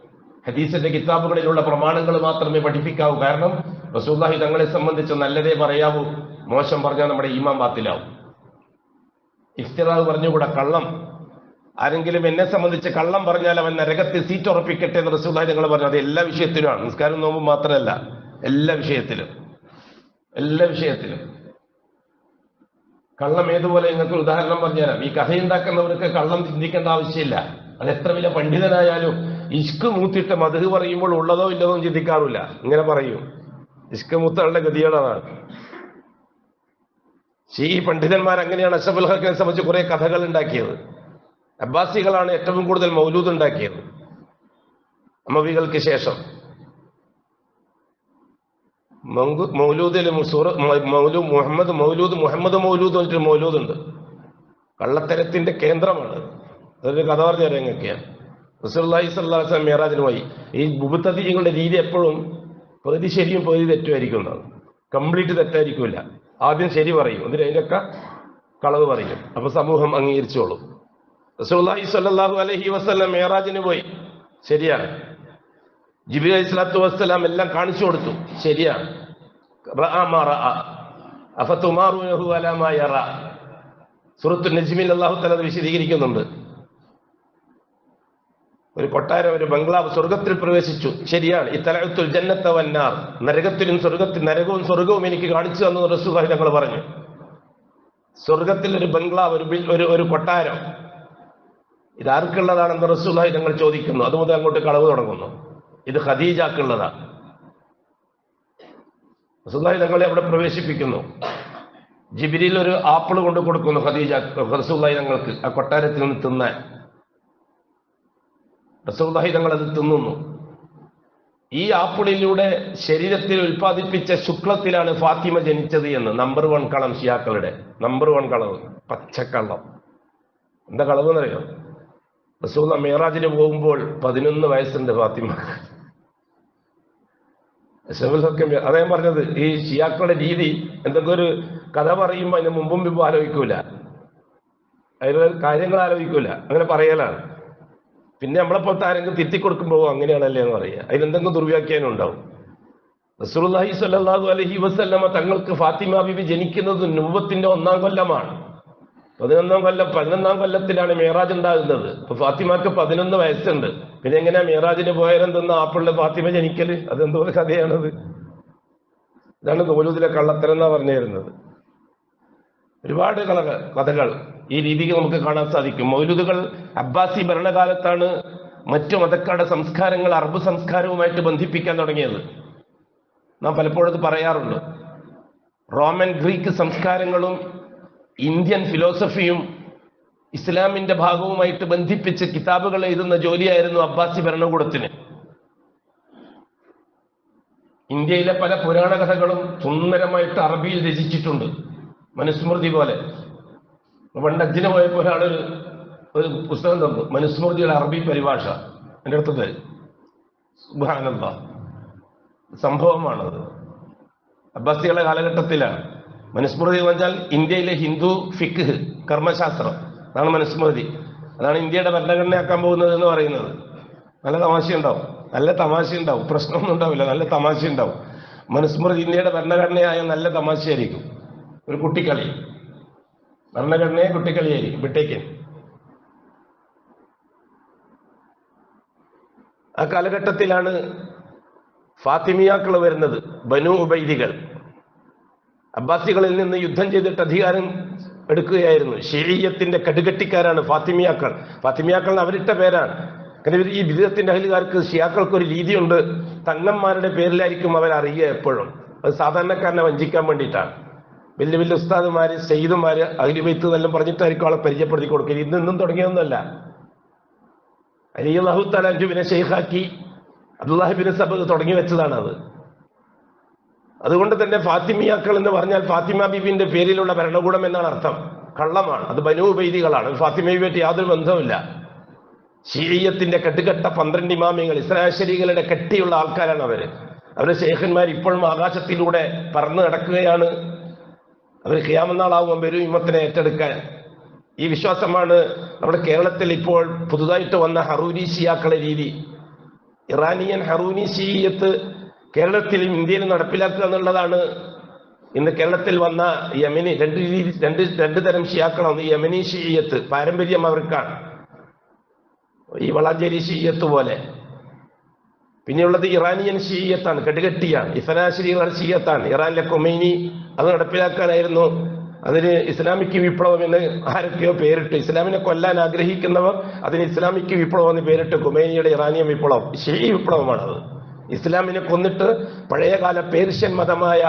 Speaker 1: ഹദീസിന്റെ കിതാബുകളിലുള്ള പ്രമാണങ്ങൾ മാത്രമേ പഠിപ്പിക്കാവൂ. കാരണം റസൂല്ലാഹി തങ്ങളെ സംബന്ധിച്ച് നല്ലതേ പറയാവൂ. മോശം പറഞ്ഞാൽ നമ്മുടെ ഈമാൻ ബാത്തിലാവും. ഇഫ്തിറാവ് പറഞ്ഞുകൂടെ കള്ളം. ആരെങ്കിലും എന്നെ സംബന്ധിച്ച് കള്ളം പറഞ്ഞാൽ അവൻ നരകത്തിൽ സീറ്റ് ഉറപ്പിക്കട്ടെ എന്ന് റസൂല്ലാഹി തങ്ങൾ പറഞ്ഞു. അത് എല്ലാ വിഷയത്തിലുമാണ് നിസ്കാരം നോമ്പ് മാത്രമല്ല. എല്ലാ വിഷയത്തിലും. എല്ലാ വിഷയത്തിലും. കള്ളം ഏതുപോലെ നിങ്ങൾക്ക് ഉദാഹരണം പറഞ്ഞുതരാം. ഈ കഥയുണ്ടാക്കുന്നവർക്ക് കള്ളം ചിന്തിക്കേണ്ട ആവശ്യമില്ല. അത് എത്ര വലിയ പണ്ഡിതനായാലും ഇഷ്ക് മൂത്തിട്ട് മധു പറയുമ്പോൾ ഉള്ളതോ ഇല്ലതോ ചിന്തിക്കാറില്ല ഇങ്ങനെ പറയും. ഇഷ്ക് മൂത്തകളുടെ ഗതികളാണ് ഈ പണ്ഡിതന്മാർ അങ്ങനെയാണ് അഷഫുൽ ഹക്കിനെ സംബന്ധിച്ച് കുറെ കഥകൾ ഉണ്ടാക്കിയത്. അബ്ബാസികളാണ് ഏറ്റവും കൂടുതൽ മൗലൂദ് ഉണ്ടാക്കിയത്. അമവികൾക്ക് ശേഷം. മൗലൂ- മൗലൂദിൽ സൂറ- മൗലൂ മുഹമ്മദ് മൗലൂദ് മുഹമ്മദ് മൗലൂദ് പറഞ്ഞിട്ട് മൗലൂദ് ഉണ്ട് കള്ളത്തരത്തിന്റെ കേന്ദ്രമാണ്. അതൊരു കഥ പറഞ്ഞ രംഗൊക്കെയാണ് ഞങ്ങൾക്ക് റസൂലുള്ളാഹി സ്വല്ലല്ലാഹു അലൈഹി വസല്ലം മിറാജിന് പോയി. ഈ മുബത്തതികളുടെ രീതി എപ്പോഴും പകുതി ശരിയും പകുതി തെറ്റുമായിരിക്കും എന്നാണ്. കംപ്ലീറ്റ് തെറ്റായിരിക്കില്ല ആദ്യം ശരി പറയും. എന്നിട്ട് അതിന്റെയൊക്കെ കളവ് പറയും. അപ്പൊ സമൂഹം അംഗീകരിച്ചോളും. റസൂലുള്ളാഹി സ്വല്ലല്ലാഹു അലഹി വസല്ലം മേറാജിന് പോയി. ശരിയാണ്. ജിബി അലൈഹി സ്വലാത്തു വസ്സലാം എല്ലാം കാണിച്ചു കൊടുത്തു. ശരിയാണ്. സുഹൃത്തു മാ അള്ളാഹു തല നജ്മിൽ വിശദീകരിക്കുന്നുണ്ട്. ഒരു കൊട്ടാരം ഒരു ബംഗ്ലാവ് സ്വർഗത്തിൽ പ്രവേശിച്ചു. ശരിയാണ്. ഈ തലത്തുൽ ജന്നത്ത വന്നാർ നരകത്തിലും സ്വർഗത്തിൽ നരകവും സ്വർഗവും എനിക്ക് കാണിച്ചു തന്നു റസൂലുള്ളാഹി ഞങ്ങൾ പറഞ്ഞു. സ്വർഗത്തിൽ ഒരു ബംഗ്ലാവ് ഒരു ഒരു ഒരു കൊട്ടാരം. ഇത് ആർക്കുള്ളതാണെന്ന് റസൂലുള്ളാഹി തങ്ങൾ ചോദിക്കുന്നു. അതുമുതൽ അങ്ങോട്ട് കളവ് തുടങ്ങുന്നു. ഇത് ഖദീജാക്കുള്ളതാണ് റസൂലുള്ളാഹി തങ്ങളെ അവിടെ പ്രവേശിപ്പിക്കുന്നു. ജിബിരിയിൽ ഒരു ആപ്പിൾ കൊണ്ട് കൊടുക്കുന്നു ഖദീജ റസൂലുള്ളാഹി തങ്ങൾക്ക് ആ കൊട്ടാരത്തിൽ നിന്ന് തിന്നാൻ റസൂലുള്ളാഹി തങ്ങൾ അത് തിന്നുന്നു. ഈ ആപ്പിളിലൂടെ ശരീരത്തിൽ ഉൽപ്പാദിപ്പിച്ച ശുക്ലത്തിലാണ് ഫാത്തിമ ജനിച്ചത് എന്ന് നമ്പർ വൺ കളം ഷിയാക്കളുടെ നമ്പർ വൺ കളവ് പച്ചക്കള്ളം. എന്താ കളവ് എന്നറിയോ റസൂല മേറാജിന് പോകുമ്പോൾ പതിനൊന്ന് വയസ്സുണ്ട് ഫാത്തിമ അഷ്റഫുൽ ഹക്കം അദ്ദേഹം പറഞ്ഞത് ഈ ഷിയാക്കളുടെ രീതി എന്തൊക്കെ ഒരു കഥ പറയുമ്പോൾ അതിന് മുമ്പും മുമ്പും ആലോചിക്കൂല. അതിലുള്ള കാര്യങ്ങൾ ആലോചിക്കൂല. അങ്ങനെ പറയലാണ്. പിന്നെ നമ്മളെപ്പോലത്തെ ആരെങ്കിലും തിരുത്തി കൊടുക്കുമ്പോൾ അങ്ങനെയാണല്ലേ എന്ന് പറയുക അതിനെന്തെങ്കിലും ദുർവ്യാഖ്യാനം ഉണ്ടാവും. റസൂലുള്ളാഹി സ്വല്ലല്ലാഹു അലഹി വസല്ലമ തങ്ങൾക്ക് ഫാത്തിമ ബിബി ജനിക്കുന്നത് നുവ്വത്തിന്റെ ഒന്നാം കൊല്ലമാണ്. പതിനൊന്നാം കൊല്ലം പതിനൊന്നാം കൊല്ലത്തിലാണ് മേറാജ് ഉണ്ടാകുന്നത്. ഇപ്പൊ ഫാത്തിമക്ക് പതിനൊന്ന് വയസ്സുണ്ട്. പിന്നെ എങ്ങനെയാ മീറാജിന് പോയാലെന്തെന്ന് ആപ്പിളിൽ ഫാത്തിമ ജനിക്കൽ? അതെന്തോ ഒരു കഥയാണത്. ഇതാണ് തോലൂതിലെ കള്ളത്തരം എന്നാ പറഞ്ഞിരുന്നത്. ഒരുപാട് കള കഥകൾ ഈ രീതിക്ക് നമുക്ക് കാണാൻ സാധിക്കും. മൗലുദുകൾ അബ്ബാസി ഭരണകാലത്താണ് മറ്റു മതക്കാരുടെ സംസ്കാരങ്ങൾ അറബ് സംസ്കാരവുമായിട്ട് ബന്ധിപ്പിക്കാൻ തുടങ്ങിയത്. നാം പലപ്പോഴും അത് പറയാറുണ്ട്. റോമൻ ഗ്രീക്ക് സംസ്കാരങ്ങളും ഇന്ത്യൻ ഫിലോസഫിയും ഇസ്ലാമിന്റെ ഭാഗവുമായിട്ട് ബന്ധിപ്പിച്ച് കിതാബുകൾ എഴുതുന്ന ജോലിയായിരുന്നു അബ്ബാസി ഭരണകൂടത്തിന്. ഇന്ത്യയിലെ പല പുരാണ കഥകളും സുന്ദരമായിട്ട് അറബിയിൽ രചിച്ചിട്ടുണ്ട്. മനുസ്മൃതി പോലെ. പണ്ട് അജ്ജിന് പോയപ്പോൾ ഒരാൾ ഒരു പുസ്തകം തന്നു. മനുസ്മൃതിയുടെ അറബി പരിഭാഷ. എന്റെ അടുത്ത് തരും സംഭവമാണത്. അബ്ബാസികളുടെ കാലഘട്ടത്തിലാണ്. മനുസ്മൃതി എന്ന് പറഞ്ഞാൽ ഇന്ത്യയിലെ ഹിന്ദു ഫിഖ് കർമ്മശാസ്ത്രം. അതാണ് മനുസ്മൃതി. അതാണ് ഇന്ത്യയുടെ ഭരണഘടനയാക്കാൻ പോകുന്നത് എന്ന് പറയുന്നത്. നല്ല തമാശ ഉണ്ടാവും നല്ല തമാശ ഉണ്ടാവും പ്രശ്നമൊന്നും ഉണ്ടാവില്ല. നല്ല തമാശ ഉണ്ടാവും മനുസ്മൃതി ഇന്ത്യയുടെ ഭരണഘടനയായ നല്ല തമാശയായിരിക്കും. ഒരു കുട്ടിക്കളി. ഭരണഘടനയെ കുട്ടിക്കളിയായിരിക്കും. വിട്ടേക്കൻ ആ കാലഘട്ടത്തിലാണ് ഫാത്തിമിയാക്കൾ വരുന്നത്. ബനു ഉബൈദികൾ. അബ്ബാസികളിൽ നിന്ന് യുദ്ധം ചെയ്തിട്ട് അധികാരം എടുക്കുകയായിരുന്നു. ഷെരീയത്തിന്റെ കടുകട്ടിക്കാരാണ് ഫാത്തിമിയാക്കൾ. ഫാത്തിമിയാക്കൾ അവരിട്ട പേരാണ്. കാരണം ഈ വിധത്തിന്റെ അഹലുകാർക്ക് ഷിയാക്കൾക്ക് ഒരു രീതിയുണ്ട്. തങ്ങന്മാരുടെ പേരിലായിരിക്കും അവർ അറിയുക എപ്പോഴും. അത് സാധാരണക്കാരനെ വഞ്ചിക്കാൻ വേണ്ടിയിട്ടാണ്. വലിയ വലിയ ഉസ്താദുമാര് സെയ്ദുമാര് അഖിലുബൈത്ത് എന്നെല്ലാം പറഞ്ഞിട്ടായിരിക്കും ആളെ പരിചയപ്പെടുത്തി കൊടുക്കുക. ഇന്ന് ഇന്നും തുടങ്ങിയൊന്നുമല്ല അലി അള്ളാഹു തലാജുവിനെ ഷെയ്ഖാക്കി അബ്ദുല്ലാഹിബിന് സബ് തുടങ്ങി വെച്ചതാണ് അത് അതുകൊണ്ട് തന്നെ ഫാത്തിമിയാക്കൾ എന്ന് പറഞ്ഞാൽ ഫാത്തിമ ബീബിന്റെ പേരിലുള്ള ഭരണകൂടം എന്നാണ് അർത്ഥം. കള്ളമാണ്. അത് ബനു ഉപൈദികളാണ് ഫാത്തിമയുമായിട്ട് യാതൊരു ബന്ധവുമില്ല. ഷീയത്തിന്റെ കെട്ടുകെട്ട പന്ത്രണ്ട് ഇമാമിയങ്ങൾ ഇസ്രാശരികളുടെ കെട്ടിയുള്ള ആൾക്കാരാണ് അവർ. അവരുടെ ശേഖന്മാർ ഇപ്പോഴും ആകാശത്തിലൂടെ പറന്നു കിടക്കുകയാണ് അവർ ഖിയാമനാളാവുമ്പോൾ വരും ഇമ്മത്തിനെ ഏറ്റെടുക്കാൻ. ഈ വിശ്വാസമാണ് നമ്മുടെ കേരളത്തിൽ ഇപ്പോൾ പുതുതായിട്ട് വന്ന ഹറൂനീസിയാക്കളെ രീതി. ഇറാനിയൻ ഹറൂനി ഷീയത്ത് കേരളത്തിലും ഇന്ത്യയിലും നടപ്പിലാക്കുക എന്നുള്ളതാണ്. ഇന്ന് കേരളത്തിൽ വന്ന യമനി രണ്ട് രീതി രണ്ട് രണ്ട് തരം ഷിയാക്കളാണ്. യമനി ഷീയത്ത് പാരമ്പര്യം അവർക്കാണ്. ഈ വളാഞ്ചേരി ഷീയത്ത് പോലെ. പിന്നെയുള്ളത് ഇറാനിയൻ ഷീയത്താണ് കെട്ടുകെട്ടിയാണ് ഇഫനാശ്രീകൾ ഷീയത്താണ് ഇറാനിലെ കൊമൈനി അത് നടപ്പിലാക്കാനായിരുന്നു. അതിന് ഇസ്ലാമിക് വിപ്ലവം എന്ന് ആരൊക്കെയോ പേരിട്ട് ഇസ്ലാമിനെ കൊല്ലാൻ ആഗ്രഹിക്കുന്നവർ അതിന് ഇസ്ലാമിക് വിപ്ലവം എന്ന് പേരിട്ട് കുമേനിയുടെ ഇറാനിയൻ വിപ്ലവം ഷീ വിപ്ലവമാണത്. ഇസ്ലാമിനെ കൊന്നിട്ട് പഴയകാല പേർഷ്യൻ മതമായ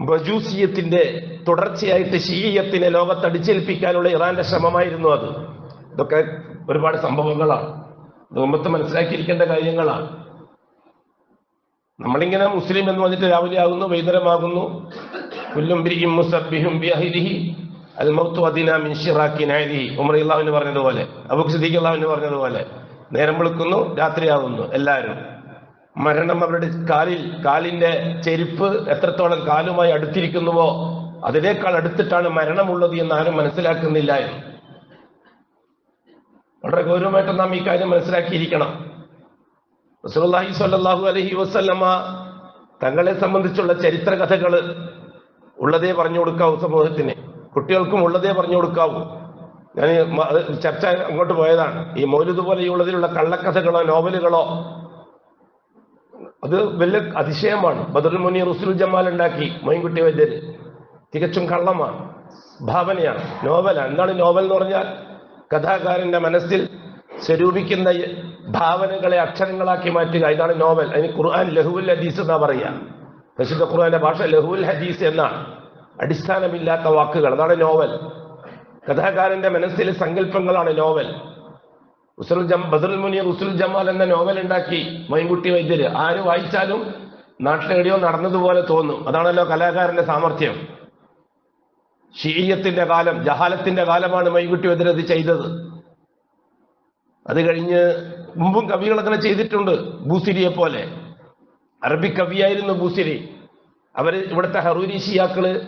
Speaker 1: ബജൂസിയത്തിന്റെ തുടർച്ചയായിട്ട് ഷീയത്തിനെ ലോകത്ത് അടിച്ചേൽപ്പിക്കാനുള്ള ഇറാന്റെ ശ്രമമായിരുന്നു അത്. ഇതൊക്കെ ഒരുപാട് സംഭവങ്ങളാണ്. മുമ്പത്ത് മനസ്സിലാക്കിയിരിക്കേണ്ട കാര്യങ്ങളാണ്. നമ്മളിങ്ങനെ മുസ്ലിം എന്ന് വന്നിട്ട് രാവിലെ ആകുന്നു വൈകുന്നേരമാകുന്നു. കുല്ലും ബിരിയും മുസബ്ബിഹും ബിഅഹ്ലിഹി അൽ മൗത്തു അദിന മിൻ അള്ളാഹുവിന് പറഞ്ഞതുപോലെ അബൂക്ക് സിദ്ദീഖ് അള്ളാഹുവിന് പറഞ്ഞതുപോലെ നേരം വിളിക്കുന്നു രാത്രിയാകുന്നു എല്ലാവരും. മരണം അവരുടെ കാലിൽ കാലിന്റെ ചെരുപ്പ് എത്രത്തോളം കാലുമായി അടുത്തിരിക്കുന്നുവോ അതിനേക്കാൾ അടുത്തിട്ടാണ് മരണമുള്ളത് എന്ന് ആരും മനസ്സിലാക്കുന്നില്ല. എന്ന് വളരെ ഗൗരവമായിട്ട് നാം ഈ കാര്യം മനസ്സിലാക്കിയിരിക്കണം. റസൂലുള്ളാഹി സ്വല്ലല്ലാഹു അലൈഹി വസല്ലമ തങ്ങളെ സംബന്ധിച്ചുള്ള ചരിത്ര കഥകൾ ഉള്ളതേ പറഞ്ഞു കൊടുക്കാവൂ സമൂഹത്തിന്. കുട്ടികൾക്കും ഉള്ളതേ പറഞ്ഞു കൊടുക്കാവൂ. ഞാൻ ചർച്ച അങ്ങോട്ട് പോയതാണ്. ഈ മൗലിദ് പോലെയുള്ളതിലുള്ള കള്ളക്കഥകളോ നോവലുകളോ അത് വലിയ അതിശയമാണ്. ബദറുൽ മുനി റുസുൽ ജമാൽ ഉണ്ടാക്കി. മൊയിൻകുട്ടി വൈദ്യര് തികച്ചും കള്ളമാണ്. ഭാവനയാണ്. നോവലാണ് എന്താണ് നോവൽ എന്ന് പറഞ്ഞാൽ? കഥാകാരന്റെ മനസ്സിൽ സ്വരൂപിക്കുന്ന ഭാവനകളെ അക്ഷരങ്ങളാക്കി മാറ്റുക. ഇതാണ് നോവൽ. അതിന് ഖുർആൻ ലഹുൽ ഹദീസ് എന്നാ പറയുക. പ്രശുദ്ധ ഖുർആന്റെ ഭാഷ ലഹുൽ ഹദീസ് എന്നാണ്. അടിസ്ഥാനമില്ലാത്ത വാക്കുകൾ. അതാണ് നോവൽ. കഥാകാരന്റെ മനസ്സിലെ സങ്കല്പങ്ങളാണ് നോവൽ. ഉസുൽ ജം ബദറുൽ മുനി ഉസുൽ ജമാൽ എന്ന നോവൽ ഉണ്ടാക്കി മൈൻകുട്ടി വൈദ്യര്. ആര് വായിച്ചാലും നാട്ടിലെവിടെയോ നടന്നതുപോലെ തോന്നും. അതാണല്ലോ കലാകാരന്റെ സാമർഥ്യം. ഷീയത്തിന്റെ കാലം ജഹാലത്തിന്റെ കാലമാണ് മൈൻകുട്ടി വൈദ്യർ അത് ചെയ്തത്. അത് കഴിഞ്ഞ് മുമ്പും കവികൾ അങ്ങനെ ചെയ്തിട്ടുണ്ട് ബൂസിരിയെ പോലെ. അറബി കവിയായിരുന്നു ബൂസിരി. അവർ ഇവിടുത്തെ ഹറൂരി ഷിയാക്കൾ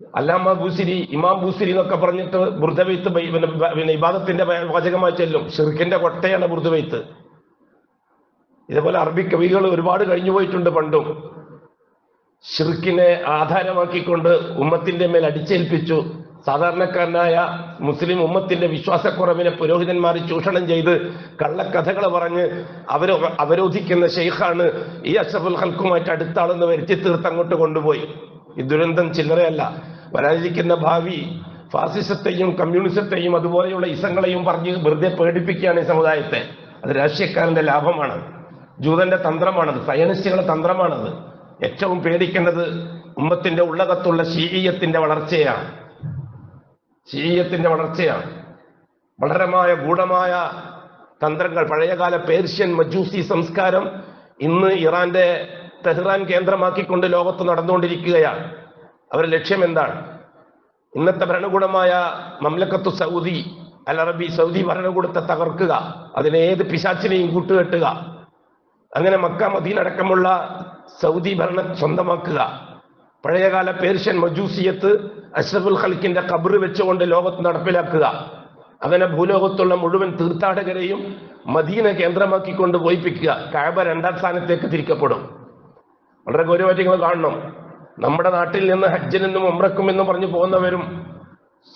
Speaker 1: അല്ലാമ ബൂസിരി ഇമാം ബൂസിരി എന്നൊക്കെ പറഞ്ഞിട്ട് ബുർദവെയ്ത്ത് പിന്നെ വിവാദത്തിന്റെ വാചകമായി ചെല്ലും. ഷിർക്കിന്റെ കൊട്ടയാണ് ബുർദവെയ്ത്ത് ഇതേപോലെ അറബി കവികൾ ഒരുപാട് കഴിഞ്ഞു പോയിട്ടുണ്ട് പണ്ടും. ഷിർക്കിനെ ആധാരമാക്കിക്കൊണ്ട് ഉമ്മത്തിന്റെ മേൽ അടിച്ചേൽപ്പിച്ചു. സാധാരണക്കാരനായ മുസ്ലിം ഉമ്മത്തിന്റെ വിശ്വാസക്കുറവിനെ പുരോഹിതന്മാർ ചൂഷണം ചെയ്ത് കള്ളക്കഥകൾ പറഞ്ഞ് അവരെ അവരോധിക്കുന്ന ഷെയ്ഖാണ് ഈ അഷഫുൽ ഹൽക്കുമായിട്ട് അടുത്താളെന്ന് വരുത്തി തീർത്ത് അങ്ങോട്ട് കൊണ്ടുപോയി. ഈ ദുരന്തം ചില്ലറയല്ല. വരാനിരിക്കുന്ന ഭാവി ഫാസിസത്തെയും കമ്മ്യൂണിസത്തെയും അതുപോലെയുള്ള ഇസങ്ങളെയും പറഞ്ഞ് വെറുതെ പേടിപ്പിക്കുകയാണ് ഈ സമുദായത്തെ. അത് രാഷ്ട്രീയക്കാരന്റെ ലാഭമാണ്. ജൂതന്റെ തന്ത്രമാണത്. സയനിസ്റ്റുകളുടെ തന്ത്രമാണത്. ഏറ്റവും പേടിക്കേണ്ടത് ഉമ്മത്തിന്റെ ഉള്ളകത്തുള്ള ശീയത്തിന്റെ വളർച്ചയാണ്. ശീയത്തിന്റെ വളർച്ചയാണ്. വളരമായ ഗൂഢമായ തന്ത്രങ്ങൾ. പഴയകാല പേർഷ്യൻ മജൂസി സംസ്കാരം ഇന്ന് ഇറാന്റെ തെഹ്റാൻ കേന്ദ്രമാക്കിക്കൊണ്ട് ലോകത്ത് നടന്നുകൊണ്ടിരിക്കുകയാണ്. അവരുടെ ലക്ഷ്യം എന്താണ്? ഇന്നത്തെ ഭരണകൂടമായ മംലക്കത്തു സൗദി അൽ അറബി സൗദി ഭരണകൂടത്തെ തകർക്കുക അതിനെ ഏത് പിശാച്ചിനെയും കൂട്ടുകെട്ടുക അങ്ങനെ മക്ക മദീനടക്കമുള്ള സൗദി ഭരണം സ്വന്തമാക്കുക. പഴയകാല പേർഷ്യൻ മജൂസിയത്ത് അഷ്റഫുൽ ഖൽക്കിന്റെ കബർ വെച്ചുകൊണ്ട് ലോകത്ത് നടപ്പിലാക്കുക. അങ്ങനെ ഭൂലോകത്തുള്ള മുഴുവൻ തീർത്ഥാടകരെയും മദീന കേന്ദ്രമാക്കിക്കൊണ്ട് പോയിപ്പിക്കുക. കാബ രണ്ടാം സ്ഥാനത്തേക്ക് തിരിക്കപ്പെടും. വളരെ ഗൗരവമായിട്ട് നിങ്ങൾ കാണണം. നമ്മുടെ നാട്ടിൽ നിന്ന് ഹജ്ജിനെന്നും ഉമ്രക്കും എന്നും പറഞ്ഞു പോകുന്നവരും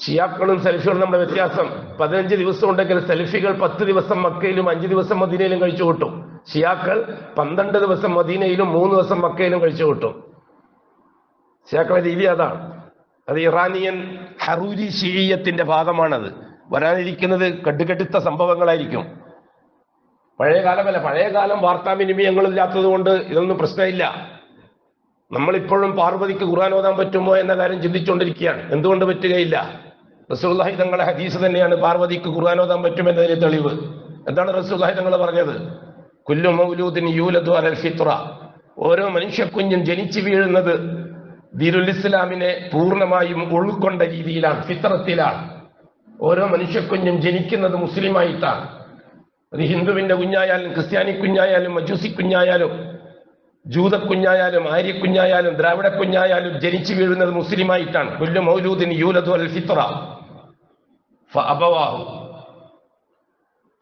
Speaker 1: ഷിയാക്കളും സെൽഫികളും നമ്മുടെ വ്യത്യാസം. പതിനഞ്ച് ദിവസം ഉണ്ടെങ്കിൽ സെൽഫികൾ പത്ത് ദിവസം മക്കയിലും അഞ്ച് ദിവസം മദീനയിലും കഴിച്ചു കൂട്ടും. ഷിയാക്കൾ പന്ത്രണ്ട് ദിവസം മദീനയിലും മൂന്ന് ദിവസം മക്കയിലും കഴിച്ചു കൂട്ടും. ഷിയാക്കളെ രീതി അതാണ്. അത് ഇറാനിയൻ ഹറൂരി ഷീയത്തിന്റെ ഭാഗമാണത്. വരാനിരിക്കുന്നത് കെട്ടുകെട്ടിത്ത സംഭവങ്ങളായിരിക്കും. പഴയ കാലമല്ല പഴയ കാലം വാർത്താവിനിമയങ്ങളില്ലാത്തത് കൊണ്ട് ഇതൊന്നും പ്രശ്നമില്ല. നമ്മളിപ്പോഴും പാർവതിക്ക് ഖുർആൻ ഓതാൻ പറ്റുമോ എന്ന കാര്യം ചിന്തിച്ചുകൊണ്ടിരിക്കുകയാണ്. എന്തുകൊണ്ട് പറ്റുകയില്ല? റസൂല്ലാഹി തങ്ങളുടെ ഹദീസ് തന്നെയാണ് പാർവതിക്ക് ഖുർആൻ ഓതാൻ പറ്റുമെന്നതിന് തെളിവ്. എന്താണ് റസൂല്ലാഹി തങ്ങൾ പറഞ്ഞത്? കുല്ലു മൗലൂദിൻ യൂലദു അലൽ ഫിത്ര ഓരോ മനുഷ്യക്കുഞ്ഞും ജനിച്ചു വീഴുന്നത് ദീനുൽ ഇസ്ലാമിനെ പൂർണമായും ഉൾക്കൊണ്ട രീതിയിലാണ് ഫിത്രത്തിലാണ് ഓരോ മനുഷ്യക്കുഞ്ഞും ജനിക്കുന്നത് മുസ്ലിമായിട്ടാണ്. അത് ഹിന്ദുവിന്റെ കുഞ്ഞായാലും ക്രിസ്ത്യാനി കുഞ്ഞായാലും മജൂസി കുഞ്ഞായാലും ജൂത ആര്യക്കുഞ്ഞായാലും ദ്രാവിഡക്കുഞ്ഞായാലും കുഞ്ഞായാലും ദ്രാവിഡ കുഞ്ഞായാലും ജനിച്ചു വീഴുന്നത് മുസ്ലിമായിട്ടാണ്. കുല്ലു മൗലൂദിന് യൂലതു അൽ ഫിത്ര അബവാഹു.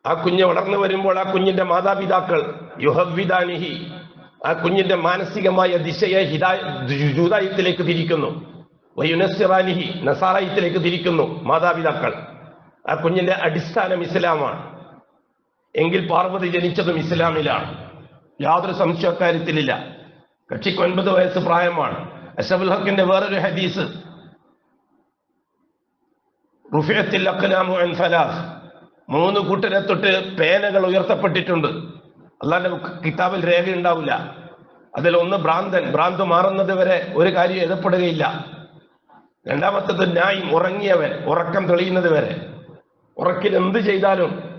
Speaker 1: ആ കുഞ്ഞ് വളർന്നു വരുമ്പോൾ ആ കുഞ്ഞിന്റെ മാതാപിതാക്കൾ യുഹവിദാനിഹി ആ കുഞ്ഞിന്റെ മാനസികമായ ദിശയെ ഹിദായ ജൂതായത്തിലേക്ക് തിരിക്കുന്നു. വയുനസിറാനിഹി നസാറായത്തിലേക്ക് തിരിക്കുന്നു മാതാപിതാക്കൾ. ആ കുഞ്ഞിന്റെ അടിസ്ഥാനം ഇസ്ലാമാണ്. എങ്കിൽ പാർവതി ജനിച്ചതും ഇസ്ലാമിലാണ്. യാതൊരു സംശയക്കാര്യത്തിലില്ല കക്ഷിക്ക് ഒൻപത് വയസ്സ് പ്രായമാണ്. അഷഫുൽ ഹക്കിന്റെ വേറൊരു ഹദീസ്. റുഫിയത്തിൽ അഖ്ലാമു മൂന്ന് കൂട്ടരെ തൊട്ട് പേനകൾ ഉയർത്തപ്പെട്ടിട്ടുണ്ട്. അല്ലാതെ കിതാബിൽ രേഖ ഉണ്ടാവില്ല അതിൽ ഒന്ന് ഭ്രാന്തൻ. ഭ്രാന്ത് മാറുന്നത് വരെ ഒരു കാര്യം എഴുതപ്പെടുകയില്ല. രണ്ടാമത്തത് ന്യായം ഉറങ്ങിയവൻ ഉറക്കം തെളിയുന്നത് വരെ. ഉറക്കിൽ എന്ത് ചെയ്താലും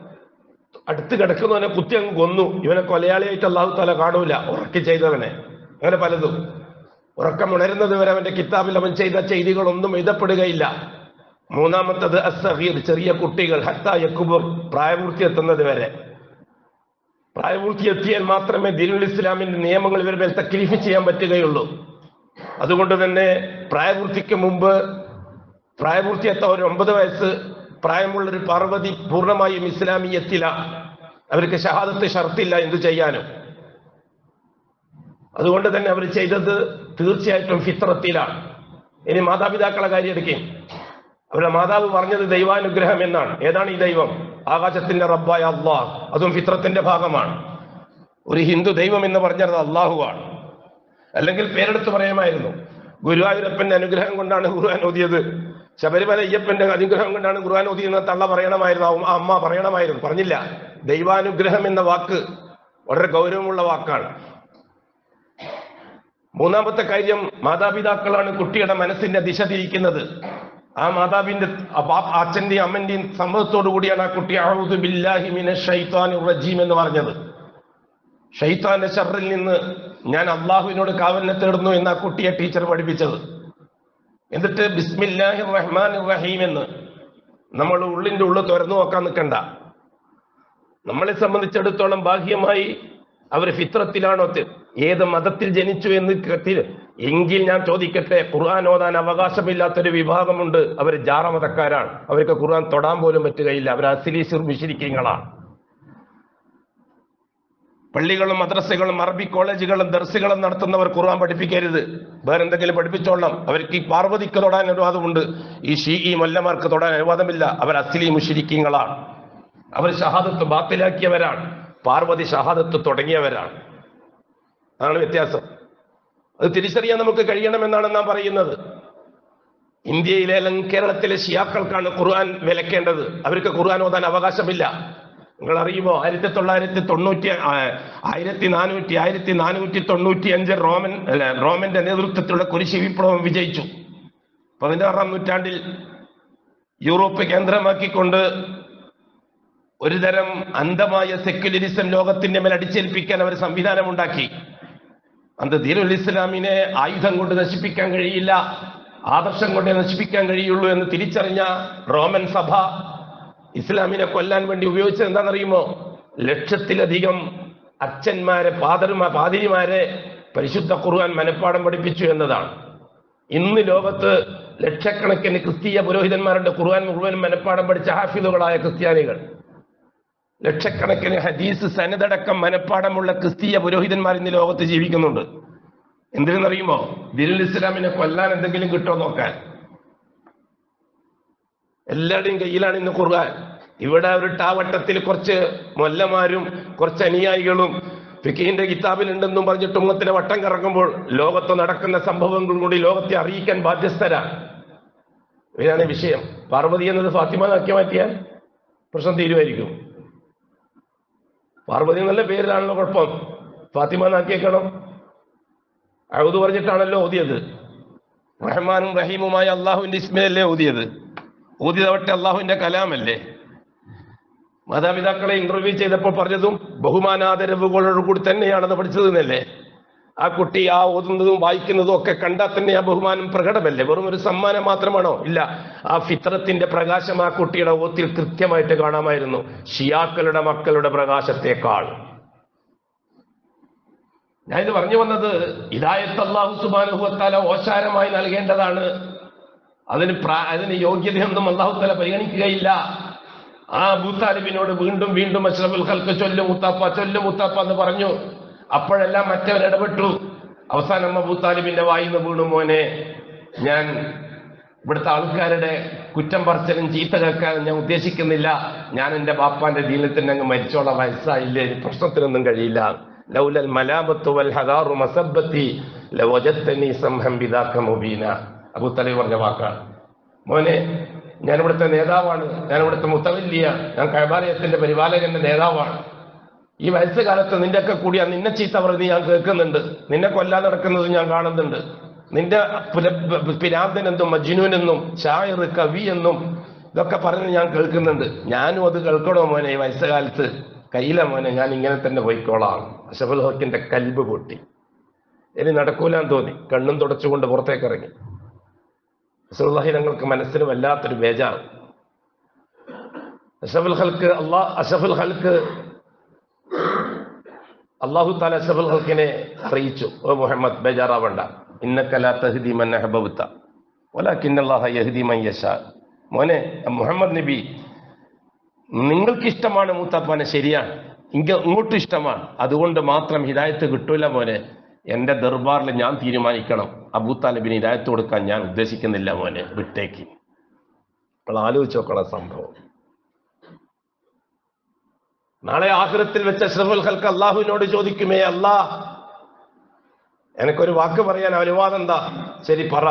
Speaker 1: അടുത്ത് കിടക്കുന്നവനെ കുത്തി അങ്ങ് കൊന്നു. ഇവനെ കൊലയാളിയായിട്ട് അള്ളാഹു തല കാണൂല. ഉറക്കി ചെയ്തവനെ. അങ്ങനെ പലതും. ഉറക്കം ഉണരുന്നത് വരെ അവന്റെ കിതാബിൽ അവൻ ചെയ്ത ചെയ്തികളൊന്നും എഴുതപ്പെടുകയില്ല. മൂന്നാമത്തത് അസഹീർ ചെറിയ കുട്ടികൾ ഹത്ത യക്കുബുർ പ്രായപൂർത്തി എത്തുന്നത് വരെ. പ്രായപൂർത്തി എത്തിയാൽ മാത്രമേ ദീനുൽ ഇസ്ലാമിന്റെ നിയമങ്ങൾ ഇവരുടെ മേൽ തക്ലീഫ് ചെയ്യാൻ പറ്റുകയുള്ളൂ. അതുകൊണ്ട് തന്നെ പ്രായപൂർത്തിക്ക് മുമ്പ് പ്രായപൂർത്തിയെത്ത ഒരു ഒമ്പത് വയസ്സ് പ്രായമുള്ളൊരു പാർവതി പൂർണമായും ഇസ്ലാമീയത്തില. അവർക്ക് ഷഹാദത്ത് ഷർത്തില്ല എന്തു ചെയ്യാനും. അതുകൊണ്ട് തന്നെ അവർ ചെയ്തത് തീർച്ചയായിട്ടും ഫിത്രത്തിലാണ്. ഇനി മാതാപിതാക്കളെ കാര്യം എടുക്കുകയും അവരുടെ മാതാവ് പറഞ്ഞത് ദൈവാനുഗ്രഹം എന്നാണ്. ഏതാണ് ഈ ദൈവം? ആകാശത്തിന്റെ റബ്ബായ അള്ളാഹ്. അതും ഫിത്രത്തിന്റെ ഭാഗമാണ്. ഒരു ഹിന്ദു ദൈവം എന്ന് പറഞ്ഞത് അള്ളാഹുവാണ് അല്ലെങ്കിൽ പേരെടുത്ത് പറയാമായിരുന്നു. ഗുരുവായൂരപ്പന്റെ അനുഗ്രഹം കൊണ്ടാണ് ഖുർആൻ ഓതിയത്. ശബരിമല അയ്യപ്പന്റെ അനുഗ്രഹം കൊണ്ടാണ് ഖുർആൻ ഓതിയെന്ന് തള്ള പറയണമായിരുന്നു ആ അമ്മ പറയണമായിരുന്നു. പറഞ്ഞില്ല. ദൈവാനുഗ്രഹം എന്ന വാക്ക് വളരെ ഗൗരവമുള്ള വാക്കാണ്. മൂന്നാമത്തെ കാര്യം മാതാപിതാക്കളാണ് കുട്ടിയുടെ മനസ്സിന്റെ ദിശ തിരിക്കുന്നത്. ആ മാതാവിന്റെ അച്ഛന്റെയും അമ്മന്റെയും സമ്മതത്തോടു കൂടിയാണ് ആ കുട്ടി അഊദു ബില്ലാഹി എന്ന് പറഞ്ഞത്. ഷൈത്താന്റെ ഷറിൽ നിന്ന് ഞാൻ അള്ളാഹുവിനോട് കാവലിനെ തേടുന്നു എന്ന് ആ കുട്ടിയെ ടീച്ചർ പഠിപ്പിച്ചത്. എന്നിട്ട് ബിസ്മില്ലാഹി റഹ്മാൻ റഹീം എന്ന് നമ്മൾ ഉള്ളിന്റെ ഉള്ളിൽ തുറന്നു നോക്കാൻ നിൽക്കണ്ട. നമ്മളെ സംബന്ധിച്ചിടത്തോളം ബാഹ്യമായി അവർ ഫിത്രത്തിലാണോ ഏത് മതത്തിൽ ജനിച്ചു എന്ന് എങ്കിൽ ഞാൻ ചോദിക്കട്ടെ ഖുർആൻ ഓതാൻ അവകാശമില്ലാത്തൊരു വിഭാഗമുണ്ട്. അവർ ജാറമതക്കാരാണ് അവർക്ക് ഖുർആൻ തൊടാൻ പോലും പറ്റുകയില്ല. അവർ അസിലീശ്വർ മിഷിരിക്കങ്ങളാണ് പള്ളികളും മദ്രസകളും അറബി കോളേജുകളും ദർസുകളും നടത്തുന്നവർ ഖുർആൻ പഠിപ്പിക്കരുത്. വേറെ എന്തെങ്കിലും പഠിപ്പിച്ചോളാം അവർക്ക് ഈ പാർവതിക്ക് തൊടാൻ അനുവാദമുണ്ട്. ഈ ഷീ ഈ മല്ലമാർക്ക് തൊടാൻ അനുവാദമില്ല. അവർ അസ്ലി മുഷിരിക്കങ്ങളാണ്. അവർ ഷഹാദത്ത് ബാത്തിലാക്കിയവരാണ്. പാർവതി ഷഹാദത്ത് തുടങ്ങിയവരാണ്. അതാണ് വ്യത്യാസം. അത് തിരിച്ചറിയാൻ നമുക്ക് കഴിയണമെന്നാണ് നാം പറയുന്നത്. ഇന്ത്യയിലെ കേരളത്തിലെ ഷിയാക്കൾക്കാണ് ഖുർആൻ വിലക്കേണ്ടത്. അവർക്ക് ഖുർആൻ ഓതാൻ അവകാശമില്ല. നിങ്ങൾ അറിയുമോ ആയിരത്തി തൊള്ളായിരത്തി തൊണ്ണൂറ്റി ആയിരത്തി നാനൂറ്റി ആയിരത്തി നാനൂറ്റി തൊണ്ണൂറ്റി അഞ്ച് റോമൻ അല്ല, റോമന്റെ നേതൃത്വത്തിലുള്ള കുരിശി വിപ്ലവം വിജയിച്ചു. പതിനാറാം നൂറ്റാണ്ടിൽ യൂറോപ്പ് കേന്ദ്രമാക്കിക്കൊണ്ട് ഒരുതരം അന്ധമായ സെക്യുലറിസം ലോകത്തിന്റെ മേൽ അടിച്ചേൽപ്പിക്കാൻ അവർ സംവിധാനമുണ്ടാക്കി. അന്ന് ദീനുൽ ഇസ്ലാമിനെ ആയുധം കൊണ്ട് നശിപ്പിക്കാൻ കഴിയില്ല ആദർശം കൊണ്ടേ നശിപ്പിക്കാൻ കഴിയുള്ളൂ എന്ന് തിരിച്ചറിഞ്ഞ റോമൻ സഭ ഇസ്ലാമിനെ കൊല്ലാൻ വേണ്ടി ഉപയോഗിച്ചത് എന്താണെന്നറിയുമോ? ലക്ഷത്തിലധികം അച്ഛന്മാരെ പാതരുമാ പാതിരിമാരെ പരിശുദ്ധ ഖുർആൻ മനഃപ്പാടം പഠിപ്പിച്ചു എന്നതാണ്. ഇന്ന് ലോകത്ത് ലക്ഷക്കണക്കിന് ക്രിസ്തീയ പുരോഹിതന്മാരുടെ ഖുർആൻ മുഴുവൻ മനഃപ്പാടം പഠിച്ച ഹാഫിദുകളായ ക്രിസ്ത്യാനികൾ. ലക്ഷക്കണക്കിന് ഹദീസ് സനതടക്കം മനഃപ്പാടമുള്ള ക്രിസ്തീയ പുരോഹിതന്മാർ ഇന്ന് ലോകത്ത് ജീവിക്കുന്നുണ്ട്. എന്തിനെന്നറിയുമോ? ദിനുൽ ഇസ്ലാമിനെ കൊല്ലാൻ എന്തെങ്കിലും കിട്ടുമോ നോക്കാൻ. എല്ലാവരുടെയും കയ്യിലാണ് ഇന്ന് ഖുർആൻ. ഇവിടെ ഒരു ടാവട്ടത്തിൽ കുറച്ച് മൊല്ലമാരും കുറച്ച് അനുയായികളും ഫിക്കീന്റെ കിതാബിലുണ്ടെന്നും പറഞ്ഞിട്ട് ഉമ്മത്തിലെ വട്ടം കറങ്ങുമ്പോൾ ലോകത്ത് നടക്കുന്ന സംഭവങ്ങൾ കൂടി ലോകത്തെ അറിയിക്കാൻ ബാധ്യസ്ഥരാണ്. ഇതാണ് വിഷയം. പാർവതി എന്നത് ഫാത്തിമ ആക്കി മാറ്റിയാൽ പ്രശ്നം തീരുമായിരിക്കും പാർവതി നല്ല പേരിലാണല്ലോ കുഴപ്പം. ഫാത്തിമ നാക്കിയേക്കണം അഴുതു പറഞ്ഞിട്ടാണല്ലോ ഓതിയത്. റഹ്മാനും റഹീമുമായ അള്ളാഹുവിന്റെ ഇസ്മയല്ലേ ഓതിയത്. ഓതിയതവട്ടെ അള്ളാഹുവിന്റെ കലാമല്ലേ? മാതാപിതാക്കളെ ഇന്റർവ്യൂ ചെയ്തപ്പോൾ പറഞ്ഞതും ബഹുമാനാദരവുകളോട് കൂടി തന്നെയാണത് പഠിച്ചത് എന്നല്ലേ? ആ കുട്ടി ആ ഓതുന്നതും വായിക്കുന്നതും ഒക്കെ കണ്ടാൽ തന്നെ ആ ബഹുമാനം പ്രകടമല്ലേ? വെറും ഒരു സമ്മാനം മാത്രമാണോ? ഇല്ല. ആ ഫിത്രത്തിന്റെ പ്രകാശം ആ കുട്ടിയുടെ ഓത്തിൽ കൃത്യമായിട്ട് കാണാമായിരുന്നു. ഷിയാക്കളുടെ മക്കളുടെ പ്രകാശത്തെക്കാൾ. ഞാനിത് പറഞ്ഞു വന്നത് ഇതായത്ത് അള്ളാഹു സുബാനുഭവത്താല ഓശാരമായി നൽകേണ്ടതാണ് അതിന് അതിന് യോഗ്യതയൊന്നും അള്ളാഹുത്തല തല പരിഗണിക്കുകയില്ല. ആ അബൂത്താലിബിനോട് വീണ്ടും വീണ്ടും അഷ്റഫുൽ ഖൽക്ക് ചൊല്ലു മുത്താപ്പ ചൊല്ലു മുത്താപ്പ എന്ന് പറഞ്ഞു. അപ്പോഴെല്ലാം മറ്റവൻ ഇടപെട്ടു. അവസാനം അബൂത്താലിബിന്റെ വായിന്ന് വീണു മോനെ. ഞാൻ ഇവിടുത്തെ ആൾക്കാരുടെ കുറ്റം പറച്ചലും ചീത്ത കേൾക്കാനും ഞാൻ ഉദ്ദേശിക്കുന്നില്ല. ഞാൻ എന്റെ ബാപ്പാന്റെ ദീനത്തിന് അങ്ങ് മരിച്ചോളാം. വയസ്സായില്ലേ പ്രശ്നത്തിനൊന്നും കഴിയില്ല. ലൗലൽ മലാമത്തു വൽ ഹദാറു മസബ്ബത്തി ലവജത്തനി സംഹം ബിദാക മുബീന. അബൂത്തലി പറഞ്ഞ വാക്കാണ്. മോനെ ഞാൻ ഇവിടുത്തെ നേതാവാണ് ഞാൻ ഇവിടുത്തെ മുത്തവില്ലിയ ഞാൻ കൈബാലയത്തിന്റെ പരിപാലകന്റെ നേതാവാണ്. ഈ വയസ്സുകാലത്ത് നിന്റെയൊക്കെ കൂടി നിന്നെ ചീത്ത പറഞ്ഞ് ഞാൻ കേൾക്കുന്നുണ്ട്. നിന്നെ കൊല്ലാൻ നടക്കുന്നത് ഞാൻ കാണുന്നുണ്ട്. നിന്റെ പിരാന്തനെന്നും മജ്നൂനെന്നും ഷായർ കവി എന്നും ഇതൊക്കെ പറഞ്ഞ് ഞാൻ കേൾക്കുന്നുണ്ട്. ഞാനും അത് കേൾക്കണോ മോനെ ഈ വയസ്സുകാലത്ത്? കയ്യില മോനെ ഞാൻ ഇങ്ങനെ തന്നെ പോയിക്കോളാം. അഷഫുൽ ഹക്കിന്റെ കൽബ് പൊട്ടി. ഇനി നടക്കൂലാന്ന് തോന്നി. കണ്ണും തുടച്ചുകൊണ്ട് പുറത്തേക്ക് ഇറങ്ങി തങ്ങൾക്ക് മനസ്സിന് വല്ലാത്തൊരു ബേജാണ് അഷഫുൽ ഹൽക്ക് അള്ളാ അഷഫുൽ ഹൽക്ക് അള്ളാഹു താല അഷഫുൽ ഹൽക്കിനെ അറിയിച്ചു. ഓ മുഹമ്മദ് ബേജാറാവണ്ട. ഇന്നക്കല തഹ്ദി മൻ അഹബവുത്ത വലാക്കിന്നല്ലാഹ യഹ്ദി മൻ മോനെ മുഹമ്മദ് നബി നിങ്ങൾക്ക് ഇഷ്ടമാണ് മൂത്താപ്പാനെ ശരിയാണ്. ഇങ്ങ ഇങ്ങോട്ടും ഇഷ്ടമാണ്. അതുകൊണ്ട് മാത്രം ഹിദായത്ത് കിട്ടൂല മോനെ. എന്റെ ദർബാറിൽ ഞാൻ തീരുമാനിക്കണം. അബൂത്താലിബിന് ഇതായത്ത് കൊടുക്കാൻ ഞാൻ ഉദ്ദേശിക്കുന്നില്ല മോനെ വിട്ടേക്ക്. നമ്മൾ ആലോചിച്ച് നോക്കണം സംഭവം. നാളെ ആഹൃത്തിൽ വെച്ച അഷ്റഫുൽ ഹൽക്ക് അള്ളാഹുവിനോട് ചോദിക്കുമേ അല്ലാ എനിക്കൊരു വാക്ക് പറയാൻ അനുവാദം എന്താ? ശരി പറ.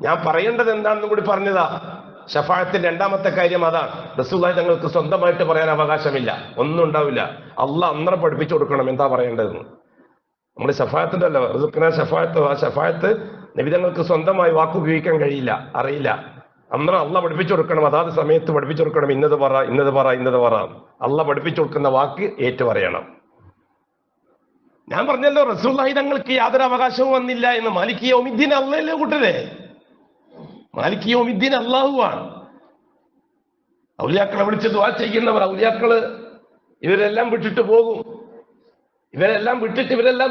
Speaker 1: ഞാൻ പറയേണ്ടത് എന്താണെന്നും കൂടി പറഞ്ഞതാ. ഷഫായത്തിന്റെ രണ്ടാമത്തെ കാര്യം അതാണ്. റസൂലായി തങ്ങൾക്ക് സ്വന്തമായിട്ട് പറയാൻ അവകാശമില്ല. ഒന്നും ഉണ്ടാവില്ല. അള്ള അന്നേരം പഠിപ്പിച്ചു കൊടുക്കണം എന്താ പറയേണ്ടതെന്ന്. നമ്മൾ ഷഫായത്തിന്റെ അല്ല റിസുക്കിന ഷഫായത്ത് ആ ഷഫായത്ത് നിബിതങ്ങൾക്ക് സ്വന്തമായി വാക്ക് ഉപയോഗിക്കാൻ കഴിയില്ല അറിയില്ല. അന്നേരം അള്ള പഠിപ്പിച്ചു കൊടുക്കണം അതാത് സമയത്ത് പഠിപ്പിച്ചു കൊടുക്കണം ഇന്നത് പറ ഇന്നത് പറ ഇന്നത് പറ. അള്ള പഠിപ്പിച്ചു കൊടുക്കുന്ന വാക്ക് ഏറ്റു പറയണം ഞാൻ പറഞ്ഞല്ലോ റസൂള്ളാഹി തങ്ങൾക്ക് യാതൊരു അവകാശവും വന്നില്ല എന്ന്. മാലിക് യോമിദ്ദീൻ അല്ലല്ലേ കൂട്ടരെ? മാലിക് യോമിദ്ദീൻ അള്ളാഹുവാണ് ഔലിയാക്കളെ വിളിച്ച് ദുആ ചെയ്യുന്നവർ ഔലിയാക്കൾ ഇവരെല്ലാം വിട്ടിട്ട് പോകും. ഇവരെല്ലാം വിട്ടിട്ട് ഇവരെല്ലാം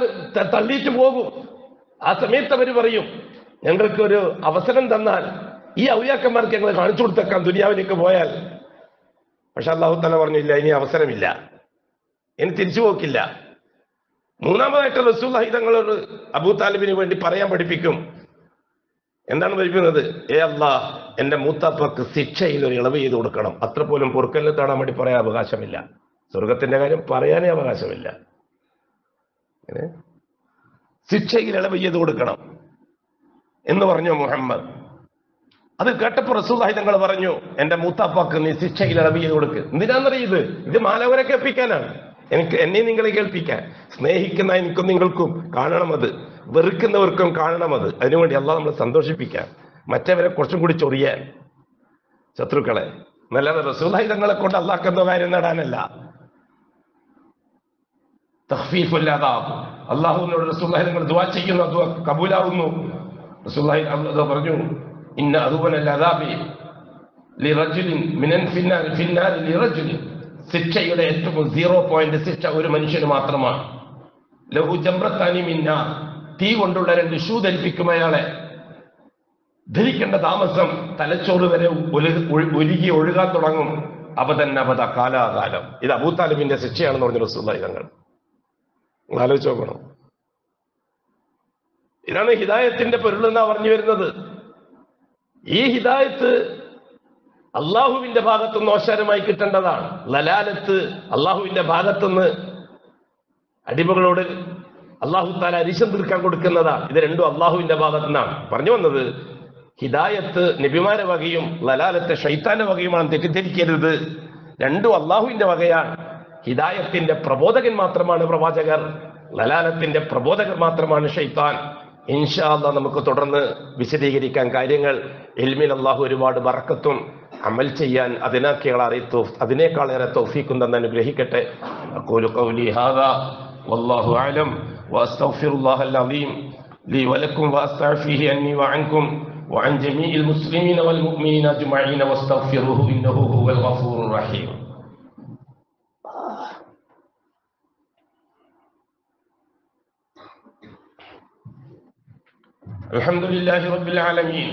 Speaker 1: തള്ളിയിട്ട് പോകും. ആ സമയത്ത് അവർ പറയും ഞങ്ങൾക്ക് ഒരു അവസരം തന്നാൽ ഈ ഔയാക്കന്മാർക്ക് ഞങ്ങൾ കാണിച്ചു കൊടുത്തേക്കാം ദുനിയാവിലേക്ക് പോയാൽ. പക്ഷെ അള്ളാഹു തല പറഞ്ഞില്ല ഇനി അവസരമില്ല. ഇനി തിരിച്ചു പോക്കില്ല. മൂന്നാമതായിട്ട് റസൂൽ തങ്ങളോട് അബൂ താലിബിന് വേണ്ടി പറയാൻ പഠിപ്പിക്കും. എന്താണ് പഠിപ്പിക്കുന്നത്? ഏ അള്ളാ എന്റെ മൂത്താപ്പക്ക് ശിക്ഷയിൽ ഒരു ഇളവ് ചെയ്ത് കൊടുക്കണം. അത്ര പോലും പൊറുക്കല്ല് കാണാൻ വേണ്ടി പറയാൻ അവകാശമില്ല. സ്വർഗത്തിന്റെ കാര്യം പറയാനേ അവകാശമില്ല? ശിക്ഷയിൽ ഇളവ് ചെയ്ത് കൊടുക്കണം എന്ന് പറഞ്ഞു മുഹമ്മദ്. അത് കേട്ടപ്പോ റസൂദായി തങ്ങൾ പറഞ്ഞു എന്റെ മൂത്താപ്പാക്ക് നീ ശിക്ഷയിൽ ഇളവ് ചെയ്ത് കൊടുക്ക്. എന്തിനാന്നറിയത് ഇത്? മാലവരെ കേൾപ്പിക്കാനാണ്. എനിക്ക് എന്നെ നിങ്ങളെ കേൾപ്പിക്കാൻ. സ്നേഹിക്കുന്ന എനിക്കും നിങ്ങൾക്കും കാണണം അത് വെറുക്കുന്നവർക്കും കാണണം അത് അതിനുവേണ്ടി അല്ല നമ്മളെ സന്തോഷിപ്പിക്കാൻ. മറ്റവരെ കുറച്ചും കൂടി ചൊറിയാൻ. ശത്രുക്കളെ നല്ലത് റസൂദായി തങ്ങളെ കൊണ്ട് അല്ലാക്കുന്ന കാര്യം നേടാനല്ല. തഹ്ഫീഫല്ലാതാകും അള്ളാഹുവിനോട് റസൂല്ലാഹി നിങ്ങൾ ദുവാ ചെയ്യുന്നു അത് കബൂലാവുന്നു. റസൂല്ലാഹി അള്ളാഹ് പറഞ്ഞു ഇന്ന അതുപോലല്ല അതാബി ലിറജുലിൻ മിനൻ ഫിന്നാർ ഫിന്നാർ ലിറജുലിൻ. ശിക്ഷയുടെ ഏറ്റവും സീറോ പോയിന്റ് ശിക്ഷ ഒരു മനുഷ്യന് മാത്രമാണ്. ലഹു ജംറത്താനി മിന്ന. തീ കൊണ്ടുള്ള രണ്ട് ഷൂ ധരിപ്പിക്കും അയാളെ. ധരിക്കേണ്ട താമസം തലച്ചോറ് വരെ ഒരുകി ഒഴു- ഒഴുകി ഒഴുകാൻ തുടങ്ങും. അപതന്നപത കാലാകാലം. ഇത് അബൂത്താലിബിന്റെ ശിക്ഷയാണെന്ന് പറഞ്ഞു റസൂല്ലായി തങ്ങൾ. ആലോചിച്ച് നോക്കണം ഇതാണ് ഹിദായത്തിന്റെ പൊരുളെന്നാ പറഞ്ഞു വരുന്നത്. ഈ ഹിദായത്ത് അള്ളാഹുവിന്റെ ഭാഗത്തുനിന്ന് ഓശാരമായി കിട്ടേണ്ടതാണ്. ലലാലത്ത് അള്ളാഹുവിന്റെ ഭാഗത്തുനിന്ന് അടിമകളോട് അള്ളാഹു താല അരിശം തീർക്കാൻ കൊടുക്കുന്നതാണ്. ഇത് രണ്ടും അള്ളാഹുവിന്റെ ഭാഗത്തു നിന്നാണ് പറഞ്ഞു വന്നത് ഹിദായത്ത് നബിമാരെ വകയും ലലാലത്തെ ഷൈത്താന്റെ വകയുമാണ് തെറ്റിദ്ധരിക്കരുത്. രണ്ടും അള്ളാഹുവിന്റെ വകയാണ്. ഹിദായത്തിന്റെ പ്രബോധകൻ മാത്രമാണ് പ്രവാചകർ ലലാലത്തിന്റെ പ്രബോധകർ മാത്രമാണ് ഷൈത്താൻ ഇൻഷാ അല്ലാ നമുക്ക് തുടർന്ന് വിശദീകരിക്കാൻ കാര്യങ്ങൾ എൽമിൽ അള്ളാഹു ഒരുപാട് ബറക്കത്തും അമൽ ചെയ്യാൻ അതിനേക്കാൾ അറിയത്തോ അതിനേക്കാളേറെ തൗഫീഖും തന്നെ അനുഗ്രഹിക്കട്ടെ അഖൂലു ഖൗലി ഹാദാ വല്ലാഹു അലം വഅസ്തഗ്ഫിറുല്ലാഹ അൽഅദീം ലി വലക്കും വഅസ്തഗ്ഫിഹി അന്നി വഅൻകും وعن جميع المسلمين والمؤمنين أجمعين واستغفروه إنه هو الغفور الرحيم الحمد لله رب العالمين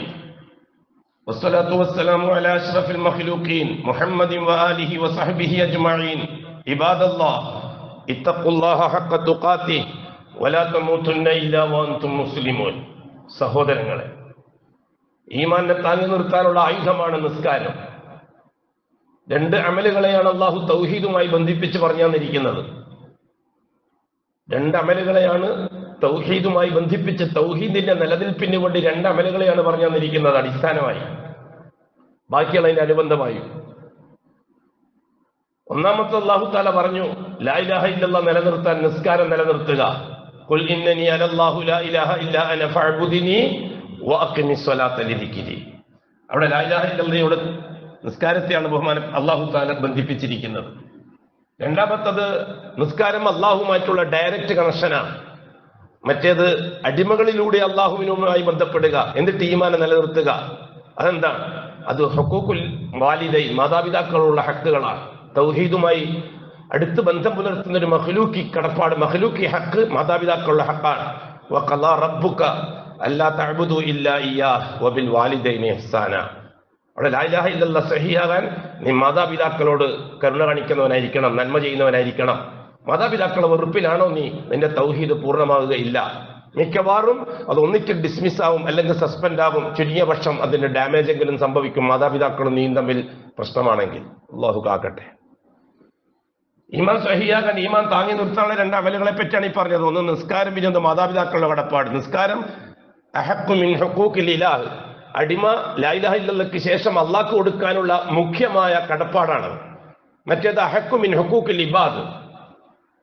Speaker 1: والصلاة والسلام على أشرف المخلوقين محمد وآله وصحبه أجمعين عباد الله اتقوا الله حق تقاته ولا تموتن إلا وأنتم مسلمون സഹോദരങ്ങളെ ഈമാനെ താങ്ങി നിർത്താനുള്ള ആയുധമാണ് നിസ്കാരം രണ്ട് അമലുകളെയാണ് അള്ളാഹു തൗഹീദുമായി ബന്ധിപ്പിച്ച് പറഞ്ഞു തന്നിരിക്കുന്നത് രണ്ട് അമലുകളെയാണ് തൗഹീദുമായി ബന്ധിപ്പിച്ച് തൗഹീദിന്റെ നിലനിൽപ്പിന് വേണ്ടി രണ്ട് അമലുകളെയാണ് പറഞ്ഞു തന്നിരിക്കുന്നത് അടിസ്ഥാനമായി. ബാക്കിയുള്ള അതിന്റെ അനുബന്ധമായി. ഒന്നാമത്തെ അള്ളാഹു താല പറഞ്ഞു ലാ ഇലാഹ ഇല്ലല്ലാ നിലനിർത്താൻ നിസ്കാരം നിലനിർത്തുക. ലാ ഇലാഹ ഇല്ല അന അവിടെ ലാ ഇലാഹ ഇല്ലല്ലയോട് നിസ്കാരത്തെയാണ് ബഹുമാനം അള്ളാഹു താല ബന്ധിപ്പിച്ചിരിക്കുന്നത്. രണ്ടാമത്തത് നിസ്കാരം അള്ളാഹുമായിട്ടുള്ള ഡയറക്റ്റ് കണക്ഷനാണ്. മറ്റേത് അടിമകളിലൂടെ അള്ളാഹുവിനുമായി ബന്ധപ്പെടുക എന്നിട്ട് ഈമാനെ നിലനിർത്തുക. അതെന്താണ്? അത് ഹക്കൂക്കുൽ വാലിദൈ മാതാപിതാക്കളുള്ള ഹക്കുകളാണ്. തൗഹീദുമായി അടുത്ത് ബന്ധം പുലർത്തുന്ന ഒരു മഹ്ലൂക്കി കടപ്പാട് മഹ്ലൂക്കി ഹക്ക് മാതാപിതാക്കളുടെ ഹക്കാണ്. വഖളാ റബ്ബുക അല്ലാ ഇല്ലാ ഇയ്യാ വബിൽ ഇഹ്സാന. അവിടെ നീ മാതാപിതാക്കളോട് കരുണ കാണിക്കുന്നവനായിരിക്കണം നന്മ ചെയ്യുന്നവനായിരിക്കണം. മാതാപിതാക്കളെ വെറുപ്പിലാണോ നീ? നിന്റെ തൗഹീദ് പൂർണമാവുകയില്ല മിക്കവാറും അത് ഒന്നിച്ച് ഡിസ്മിസ് ആവും അല്ലെങ്കിൽ സസ്പെൻഡ് ആവും. ചുരുങ്ങിയ പക്ഷം അതിന്റെ ഡാമേജ് എങ്കിലും സംഭവിക്കും. മാതാപിതാക്കളും നീ തമ്മിൽ പ്രശ്നമാണെങ്കിൽ. അള്ളാഹു കാക്കട്ടെ. ഈമാൻ സഹിയാകാൻ ഈമാൻ താങ്ങി നിർത്താനുള്ള രണ്ട് അമലുകളെ പറ്റിയാണ് ഈ പറഞ്ഞത്. ഒന്ന് നിസ്കാരം പിന്നെ ഒന്ന് മാതാപിതാക്കളുടെ കടപ്പാട്. നിസ്കാരം ഇലാഹ്. അടിമ ഇല്ലല്ലക്ക് ശേഷം അള്ളാഹ് കൊടുക്കാനുള്ള മുഖ്യമായ കടപ്പാടാണ് മറ്റേത് അഹക്കുമിൻ ഹുക്കൂക്കിൽ ഇബാദ്.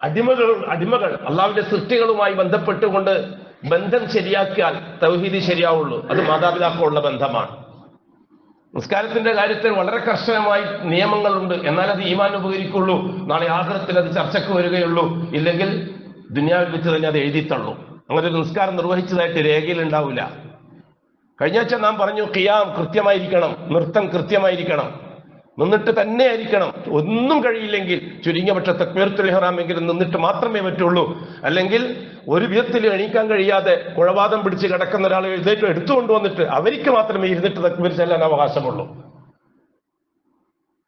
Speaker 1: അടിമകൾ അടിമകൾ അള്ളാവിന്റെ സൃഷ്ടികളുമായി ബന്ധപ്പെട്ടുകൊണ്ട് ബന്ധം ശരിയാക്കിയാൽ തൗഹീദ് ശരിയാവുള്ളൂ. അത് മാതാപിതാക്കളുള്ള ബന്ധമാണ്. നിസ്കാരത്തിന്റെ കാര്യത്തിൽ വളരെ കർശനമായി നിയമങ്ങളുണ്ട്. എന്നാൽ അത് ഈമാൻ ഉപകരിക്കുള്ളൂ. നാളെ ആഗ്രഹത്തിൽ അത് ചർച്ചയ്ക്ക് വരികയുള്ളൂ. ഇല്ലെങ്കിൽ ദുനിയാവിൽ വെച്ച് തന്നെ അത് എഴുതിത്തള്ളൂ. അങ്ങനെ ഒരു നിസ്കാരം നിർവഹിച്ചതായിട്ട് രേഖയിൽ ഉണ്ടാവില്ല. കഴിഞ്ഞ ആഴ്ച നാം പറഞ്ഞു കിയാം കൃത്യമായിരിക്കണം. നൃത്തം കൃത്യമായിരിക്കണം. നിന്നിട്ട് തന്നെ ആയിരിക്കണം ഒന്നും കഴിയില്ലെങ്കിൽ ചുരുങ്ങിയ പക്ഷെ തക്ബീർത്തുൽ ഇഹ്റാമെങ്കിലും നിന്നിട്ട് മാത്രമേ പറ്റുള്ളൂ. അല്ലെങ്കിൽ ഒരു വിധത്തിൽ എണീക്കാൻ കഴിയാതെ കുഴവാദം പിടിച്ച് കിടക്കുന്ന ഒരാൾ എഴുന്നേറ്റ് എടുത്തുകൊണ്ട് വന്നിട്ട് അവർക്ക് മാത്രമേ ഇരുന്നിട്ട് തക്ബീർ ചെല്ലാൻ അവകാശമുള്ളൂ.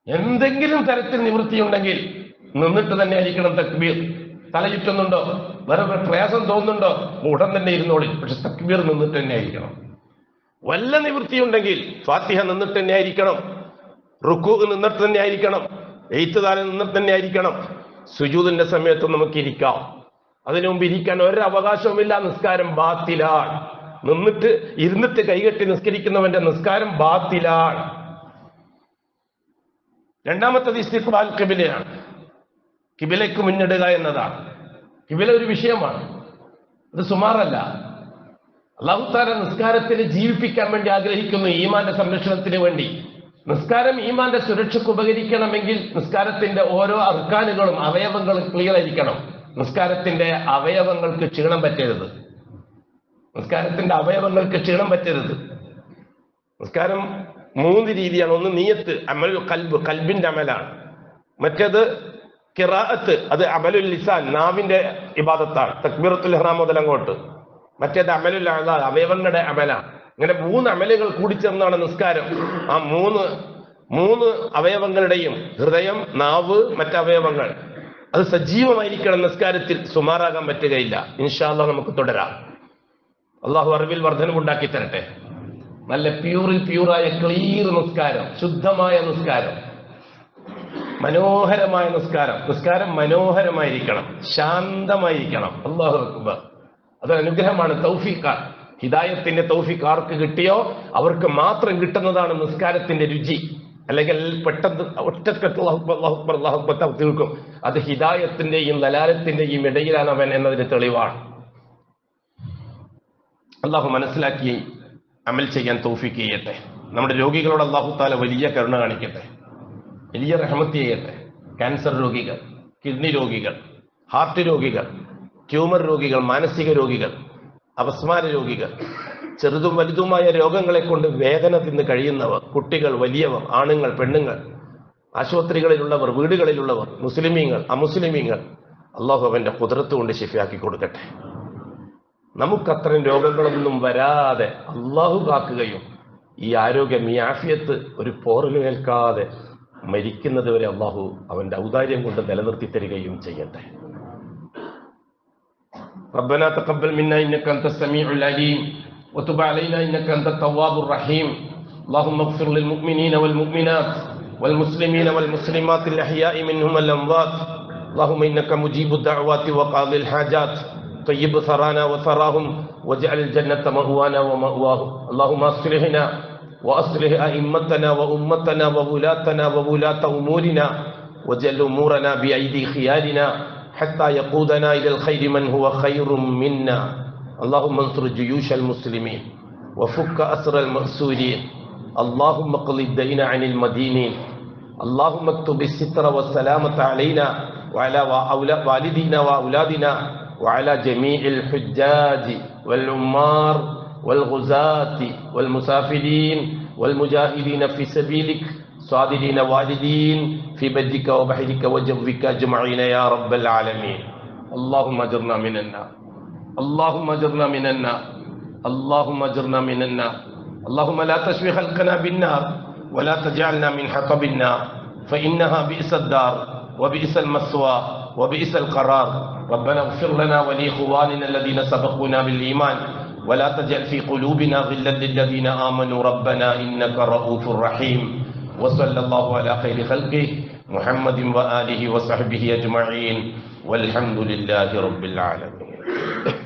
Speaker 1: എന്തെങ്കിലും തരത്തിൽ നിവൃത്തി ഉണ്ടെങ്കിൽ നിന്നിട്ട് തന്നെ ആയിരിക്കണം തക്ബീർ തല ചുറ്റുന്നുണ്ടോ വേറെ വേറെ പ്രയാസം തോന്നുന്നുണ്ടോ? ഉടൻ തന്നെ ഇരുന്നോളി. പക്ഷെ തക്ബീർ നിന്നിട്ട് തന്നെ ആയിരിക്കണം വല്ല നിവൃത്തിയുണ്ടെങ്കിൽ ഫാത്തിഹ നിന്നിട്ട് തന്നെ ആയിരിക്കണം റുക്കു നിന്നിട്ട് തന്നെ ആയിരിക്കണം. എയ്ത്തുതാലം നിന്നിട്ട് തന്നെ ആയിരിക്കണം. സുജൂദിന്റെ സമയത്ത് നമുക്ക് ഇരിക്കാം. അതിനു മുമ്പ് ഇരിക്കാൻ ഒരവകാശവുമില്ല. നിസ്കാരം ബാത്തിലാണ്. നിന്നിട്ട് ഇരുന്നിട്ട് കൈകെട്ടി നിസ്കരിക്കുന്നവന്റെ നിസ്കാരം ബാത്തിലാണ്. രണ്ടാമത്തത് ഇസ്തിഖ്ബാൽ കിബിലയാണ് കിബിലയ്ക്ക് മുന്നിടുക എന്നതാണ്. കിബില ഒരു വിഷയമാണ്. അത് സുമാറല്ല. അള്ളാഹുത്താര നിസ്കാരത്തിന് ജീവിപ്പിക്കാൻ വേണ്ടി ആഗ്രഹിക്കുന്നു ഈമാന്റെ സംരക്ഷണത്തിന് വേണ്ടി. നിസ്കാരം ഈമാന്റെ സുരക്ഷയ്ക്ക് ഉപകരിക്കണമെങ്കിൽ നിസ്കാരത്തിന്റെ ഓരോ അർക്കാനുകളും അവയവങ്ങളും ക്ലിയർ ആയിരിക്കണം. നിസ്കാരത്തിന്റെ അവയവങ്ങൾക്ക് ക്ഷീണം പറ്റരുത്. നിസ്കാരത്തിന്റെ അവയവങ്ങൾക്ക് ക്ഷീണം പറ്റരുത്. നിസ്കാരം മൂന്ന് രീതിയാണ്. ഒന്ന് നീയത്ത് അമൽ കൽബ് കൽബിന്റെ അമലാണ്. മറ്റേത് കിറാഅത്ത് അത് അമലുൽ ലിസാൻ നാവിന്റെ ഇബാദത്താണ്. തക്ബീറത്തുൽ ഹറാം മുതൽ അങ്ങോട്ട്. മറ്റേത് അമലുൽ അവയവങ്ങളുടെ അമലാണ്. ഇങ്ങനെ മൂന്ന് അമലുകൾ കൂടിച്ചേർന്നാണ് നിസ്കാരം. ആ മൂന്ന് മൂന്ന് അവയവങ്ങളുടെയും ഹൃദയം നാവ് മറ്റവയവങ്ങൾ. അത് സജീവമായിരിക്കണം നിസ്കാരത്തിൽ. സുമാറാകാൻ പറ്റുകയില്ല. ഇൻഷാല്ല നമുക്ക് തുടരാം. അള്ളാഹു അറിവിൽ വർധനമുണ്ടാക്കി തരട്ടെ. നല്ല പ്യൂറിൽ പ്യൂറായ ക്ലീർ നിസ്കാരം. ശുദ്ധമായ നിസ്കാരം. മനോഹരമായ നിസ്കാരം. നിസ്കാരം മനോഹരമായിരിക്കണം. ശാന്തമായിരിക്കണം. അള്ളാഹു അക്ബർ. അത് അനുഗ്രഹമാണ് തൗഫീഖാണ്. ഹിദായത്തിന്റെ തൗഫിക് ആർക്ക് കിട്ടിയോ? അവർക്ക് മാത്രം കിട്ടുന്നതാണ് നിസ്കാരത്തിന്റെ രുചി. അല്ലെങ്കിൽ പെട്ടെന്ന് ഒറ്റക്കെട്ടുള്ള തീർക്കും. അത് ഹിദായത്തിന്റെയും ലലാലത്തിന്റെയും ഇടയിലാണ് അവൻ എന്നതിന് തെളിവാണ്. അള്ളാഹു മനസ്സിലാക്കി അമൽ ചെയ്യാൻ തോഫിക്ക് ചെയ്യട്ടെ. നമ്മുടെ രോഗികളോട് അള്ളാഹു താല വലിയ കരുണ കാണിക്കട്ടെ. വലിയ റഹമത്ത് ചെയ്യട്ടെ. ക്യാൻസർ രോഗികൾ കിഡ്നി രോഗികൾ ഹാർട്ട് രോഗികൾ ട്യൂമർ രോഗികൾ മാനസിക രോഗികൾ അപസ്മാര രോഗികൾ. ചെറുതും വലുതുമായ രോഗങ്ങളെ കൊണ്ട് വേദന തിന്ന് കഴിയുന്നവർ കുട്ടികൾ വലിയവർ ആണുങ്ങൾ പെണ്ണുങ്ങൾ ആശുപത്രികളിലുള്ളവർ വീടുകളിലുള്ളവർ മുസ്ലിമീങ്ങൾ അമുസ്ലിമീങ്ങൾ അള്ളാഹു അവന്റെ കുതിരത്ത് കൊണ്ട് ശിഫിയാക്കി കൊടുക്കട്ടെ. നമുക്കത്രയും രോഗങ്ങളൊന്നും വരാതെ അള്ളാഹു കാക്കുകയും ഈ ആരോഗ്യം ഈ ആഫിയത്ത് ഒരു പോറലേൽക്കാതെ മരിക്കുന്നത് വരെ അള്ളാഹു അവന്റെ ഔദാര്യം കൊണ്ട് നിലനിർത്തി തരികയും ചെയ്യട്ടെ. ربنا تقبل منا إنك أنت السميع العليم وتب علينا إنك أنت التواب الرحيم. اللهم اغفر للمؤمنين والمؤمنات والمسلمين والمسلمات الأحياء منهم والأموات. اللهم إنك مجيب الدعوات وقاضي الحاجات. طيب ثرانا وثراهم واجعل الجنة مأوانا ومأواهم اللهم أصلحنا وأصلح أئمتنا وأمتنا وولاتنا وولاة أمورنا واجعل أمورنا بأيدي خيارنا حتى يقودنا إلى الخير من هو خير منا. اللهم انصر جيوش المسلمين وفك أسر المأسورين. اللهم اقض الدين عن المدينين. اللهم اكتب الستر والسلامة علينا وعلى والدينا وأولادنا وعلى جميع الحجاج والعمار والغزاة والمسافرين والمجاهدين في سبيلك. صادرين والدين في بدك وبحرك وجوك أجمعين يا رب العالمين. اللهم اجرنا من النار. اللهم اجرنا من النار. اللهم اجرنا من النار. اللهم لا تشوي خلقنا بالنار ولا تجعلنا من حطب النار. فإنها بئس الدار وبئس المثوى وبئس القرار. ربنا اغفر لنا ولإخواننا الذين سبقونا بالإيمان. ولا تجعل في قلوبنا غلا للذين آمنوا. ربنا إنك رؤوف رحيم. وصلى الله على خير خلقه محمد وآله وصحبه أجمعين والحمد لله رب العالمين.